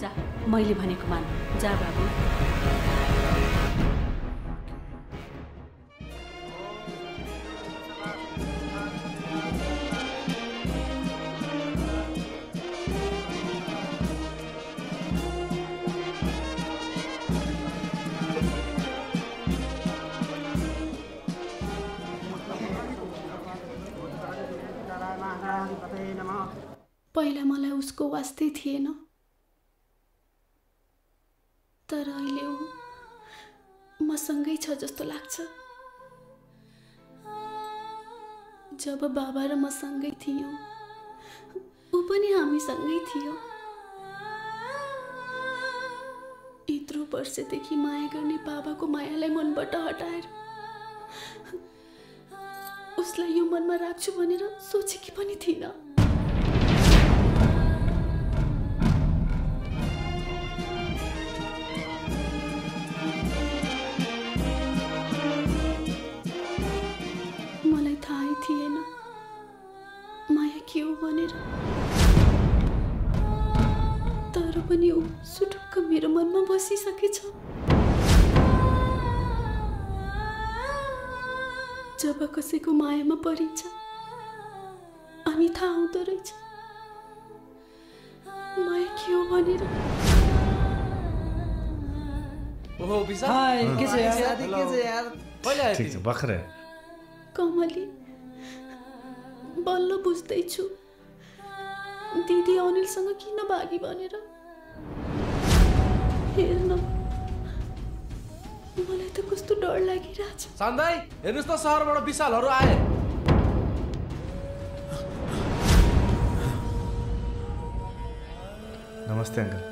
जा। मैले भनेको मान। जा बाबु। पहिला मलाई उसको वास्तै थिएन। तर अहिले ऊ मसँगै छ जस्तो लाग्छ। जब बाबा र म सँगै थियौँ ऊ पनि हामीसँगै थियो। यत्रो वर्षदेखि माया गर्ने बाबाको मायालाई मनबाट हटाएर उसलाई यो मनमा राख्छु भनेर सोचेकी पनि थिइनँ। के हो भनेर। तर पनि ऊ सुटुक्क मेरो मनमा बसिसकेछ। जब कसैको मायामा परिन्छ अनि थाहा हुँदो रहेछ। माया के हो भनेर। ओहो विशाल हाय, के छ यार? साथी, के छ यार? कहिले आयो ठिक छ भर्खरै। कमली बल्ल बुझ्दैछु। दिदी अनिलसँग किन भागी भनेर? हेर्न। मलाई त कस्तो डर लागिरहेछ। सन्दाई हेर्नुहोस् त सहरबाट विशालहरू आए। नमस्ते अङ्कल।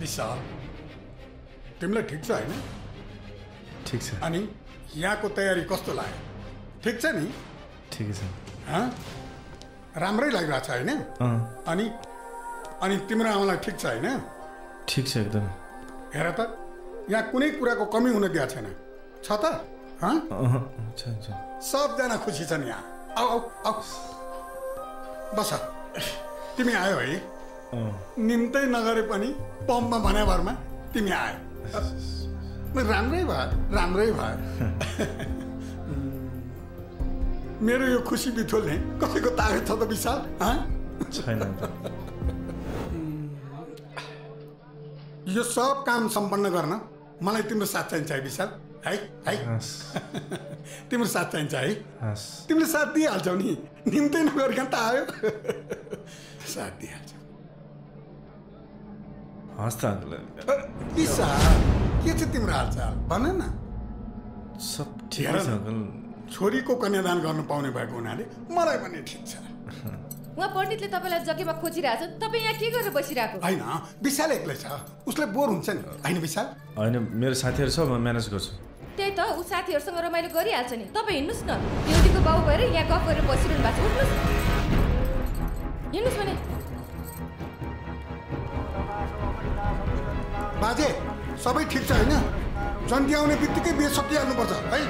विशाल तिमीलाई ठिक छ होइन? ठिक छ। अनि यहाँको तयारी कस्तो लाग्यो? ठिक छ नि? ठिकै छ। हँ? राम्रै लागिरहेको छ होइन? अनि अनि तिम्रो आमालाई ठिक छ होइन? ठिक छ एकदम। हेर त यहाँ कुनै कुराको कमी हुन दिएको छैन। छ त? सबजना खुसी छन् यहाँ। आऊ आऊ आऊ। बस। तिमी आयो है। निम्तै नगरे पनि पम्पमा भने भरमा तिमी आयो। राम्रै भयो राम्रै भयो मेरो यो खुसी बिथोल्ने कसैको तागत छ त विशाल हँ? छैन यो सब काम सम्पन्न गर्न मलाई तिम्रो साथ चाहिन्छ है विशाल है? है? तिम्रो साथ चाहिन्छ है? तिमीले साथ दिइहाल्छौ नि। निम्तै नगरिकन त आयो। साथ दिइहाल्छौ। हस् त विशाल के छ तिम्रो हालचाल भन न सब ठिकै छ अङ्कल छोरीको कन्यादान गर्नु पाउने भएको हुनाले मलाई पनि ठिक छ उहाँ पण्डितले तपाईँलाई जग्गामा खोजिरहेछ तपाईँ यहाँ के गरेर बसिरहेको? होइन विशाल एक्लै छ। उसलाई बोर हुन्छ नि। होइन विशाल? होइन मेरो साथीहरू छ म म्यानेज गर्छु। त्यही त ऊ साथीहरूसँग रमाइलो गरिहाल्छ नि। तपाईँ हिँड्नुहोस् न। एउटीको बाउ भएर यहाँ गफ गरेर बसिरहनु भएको छ। उठ्नुहोस् हिँड्नुहोस् भने। बाजे सबै ठिक छ होइन? जन्ती आउने बित्तिकै बिहे सकिहाल्नुपर्छ है?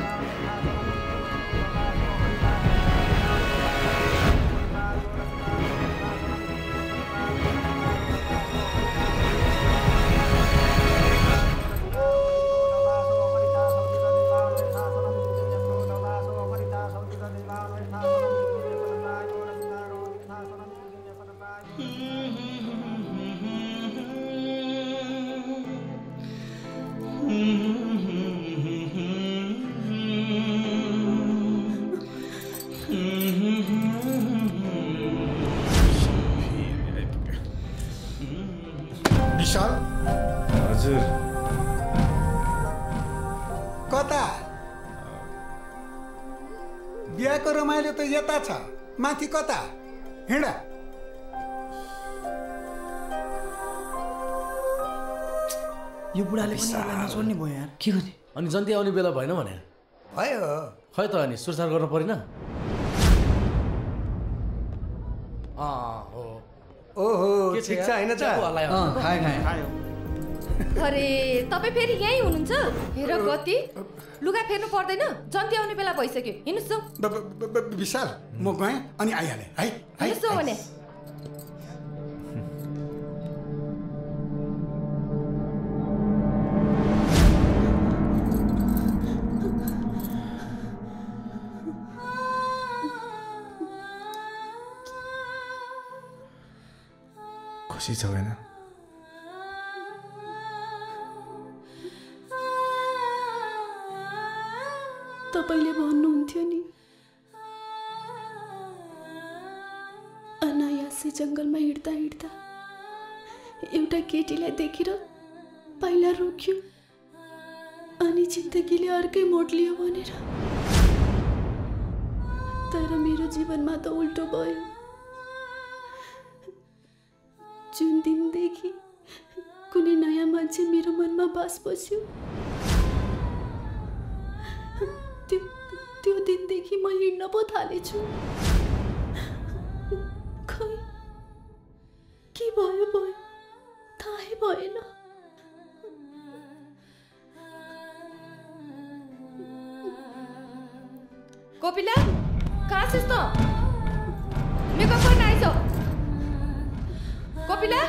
कता? हिँड। यो बुढाले नछोड्ने भयो यार। के गर्ने? अनि जन्ती आउने बेला भएन भने? भयो। खै त अनि सुरसार गर्न परेन? ओहो के छ ठिक छ? होइन अरे तपाईँ फेरि यहीँ हुनुहुन्छ? हेर गति। लुगा फेर्नु पर्दैन। जन्ती आउने बेला भइसक्यो। हिँड्नुहोस् विशाल म गएँ अनि आइहालेँ है? हिँड्नुहोस् भने। खुसी छौ होइन? तपाईँले भन्नुहुन्थ्यो नि अनायासै जङ्गलमा हिँड्दा हिँड्दा एउटा केटीलाई देखेर पाइला रोक्यो अनि जिन्दगीले अर्कै मोड लियो भनेर। तर मेरो जीवनमा त उल्टो भयो। जुन दिनदेखि कुनै नयाँ मान्छे मेरो मनमा बास बस्यो त्यो त्यो दिनदेखि म हिँड्न पो थालेछु। खै के भयो भयो थाहै भएन। कोपिला कहाँ छस् त? मेकअप गर्न आइज कोपिला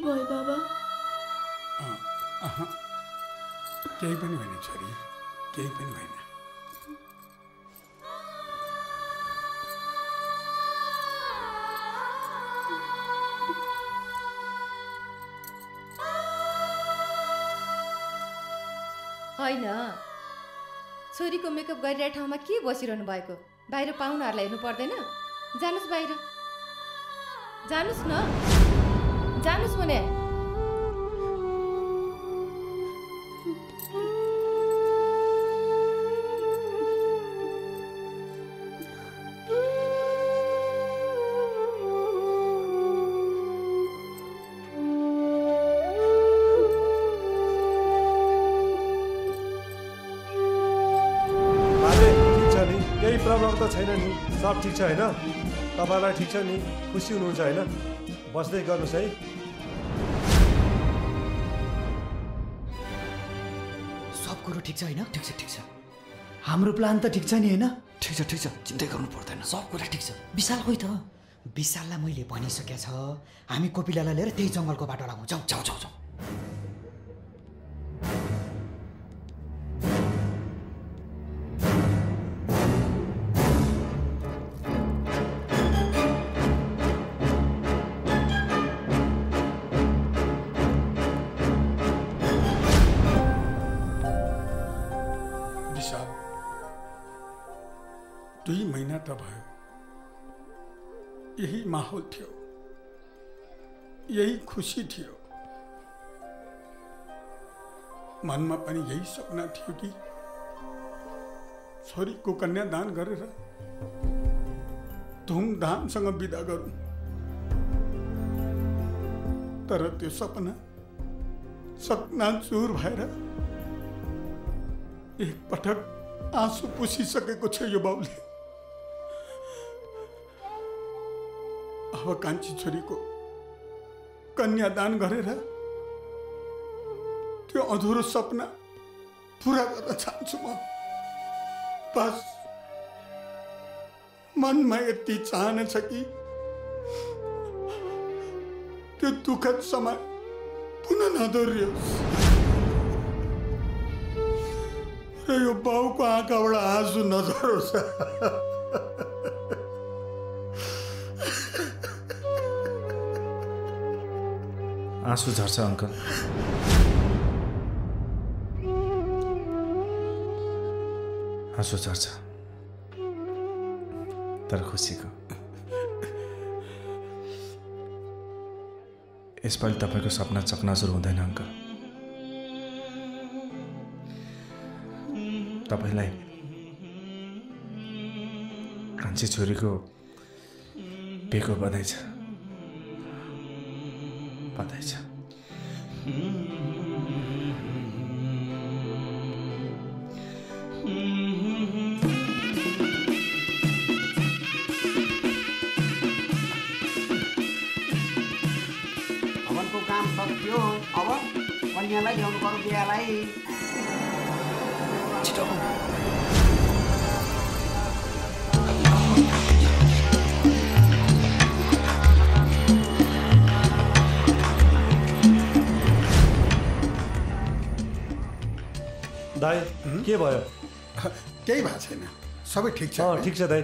के भयो बाबा? अहँ, केही पनि होइन छोरी। केही पनि होइन। होइन। छोरीको मेकअप गरिरहेको ठाउँमा के बसिरहनु भएको? बाहिर पाहुनाहरूलाई हेर्नु पर्दैन। जानुहोस् बाहिर। जानुहोस् न। जानुहोस् भने छैन नि। सब ठिक छ होइन? तपाईँलाई ठिक छ नि? खुसी हुनुहुन्छ होइन? बस्दै गर्नुहोस् है। कुरो ठिक छ होइन? ठिक छ ठिक छ। हाम्रो प्लान त ठिक छ नि होइन? ठिक छ ठिक छ। चिन्तै गर्नु पर्दैन। सब कुरा ठिक छ। विशाल खोइ त? विशाललाई मैले भनिसकेको छ। हामी कोपिलालाई लिएर त्यही जङ्गलको बाटो लागौँ। जाउँ जाउँ जाउँ माहौल थियो यही खुसी थियो। मनमा पनि यही सपना थियो कि छोरीको कन्यादान गरेर धुमधामसँग विदा गरौँ। तर त्यो सपना सपना चुर भएर एक पटक आँसु पुसिसकेको छ यो बाउले। अब कान्छी छोरीको कन्यादान गरेर त्यो अधुरो सपना पुरा गर्न चाहन्छु म बस मनमा यति चाहना छ कि त्यो दुःखद समय पुनः नदोरियोस् र यो बाउको आँखाबाट आँसु नझरोस् आँसु झर्छ अङ्कल। आँसु झर्छ। तर खुसीको। यसपालि तपाईँको सपना चकनाचुर हुँदैन अङ्कल। तपाईँलाई कान्छी छोरीको बेको बधाई छ बधाई छ हवनको काम सकियो। अब कन्यालाई ल्याउनु पर्यो बिहालाई। छिटो दाई के भयो? केही भएको छैन। सबै ठिक छ। ठिक छ दाई।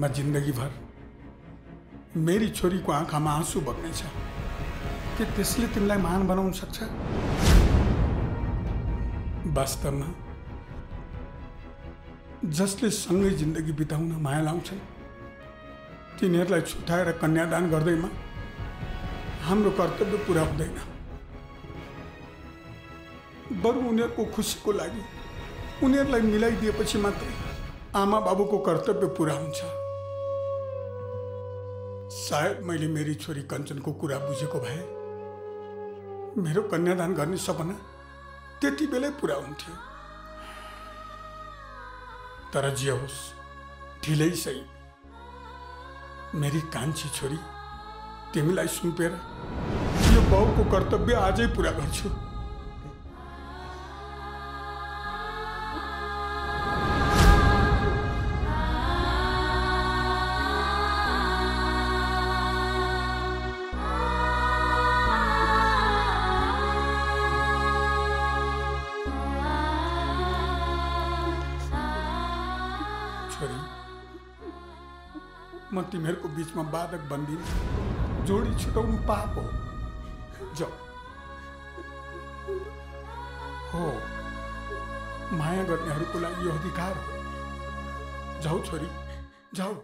यादमा जिन्दगीभर मेरी छोरीको आँखामा आँसु बग्नेछ के त्यसले तिमीलाई महान बनाउन सक्छ? वास्तवमा जसले सँगै जिन्दगी बिताउन माया लाउँछन् तिनीहरूलाई छुट्याएर कन्यादान गर्दैमा हाम्रो कर्तव्य पुरा हुँदैन। बरु उनीहरूको खुसीको लागि उनीहरूलाई मिलाइदिएपछि मात्रै आमा बाबुको कर्तव्य पुरा हुन्छ। सायद मैले मेरी छोरी कञ्चनको कुरा बुझेको भए मेरो कन्यादान गर्ने सपना त्यति बेलै पुरा हुन्थ्यो। तर जे होस् ढिलै सही। मेरी कान्छी छोरी तिमीलाई सुम्पेर यो बाउको कर्तव्य आजै पुरा गर्छु। तिमीहरूको बिचमा बाधक बन्दिन। जोडी छुटाउनु पाप हो। जाऊ। हो। माया गर्नेहरूको लागि यो अधिकार हो। जाऊ छोरी जाऊ.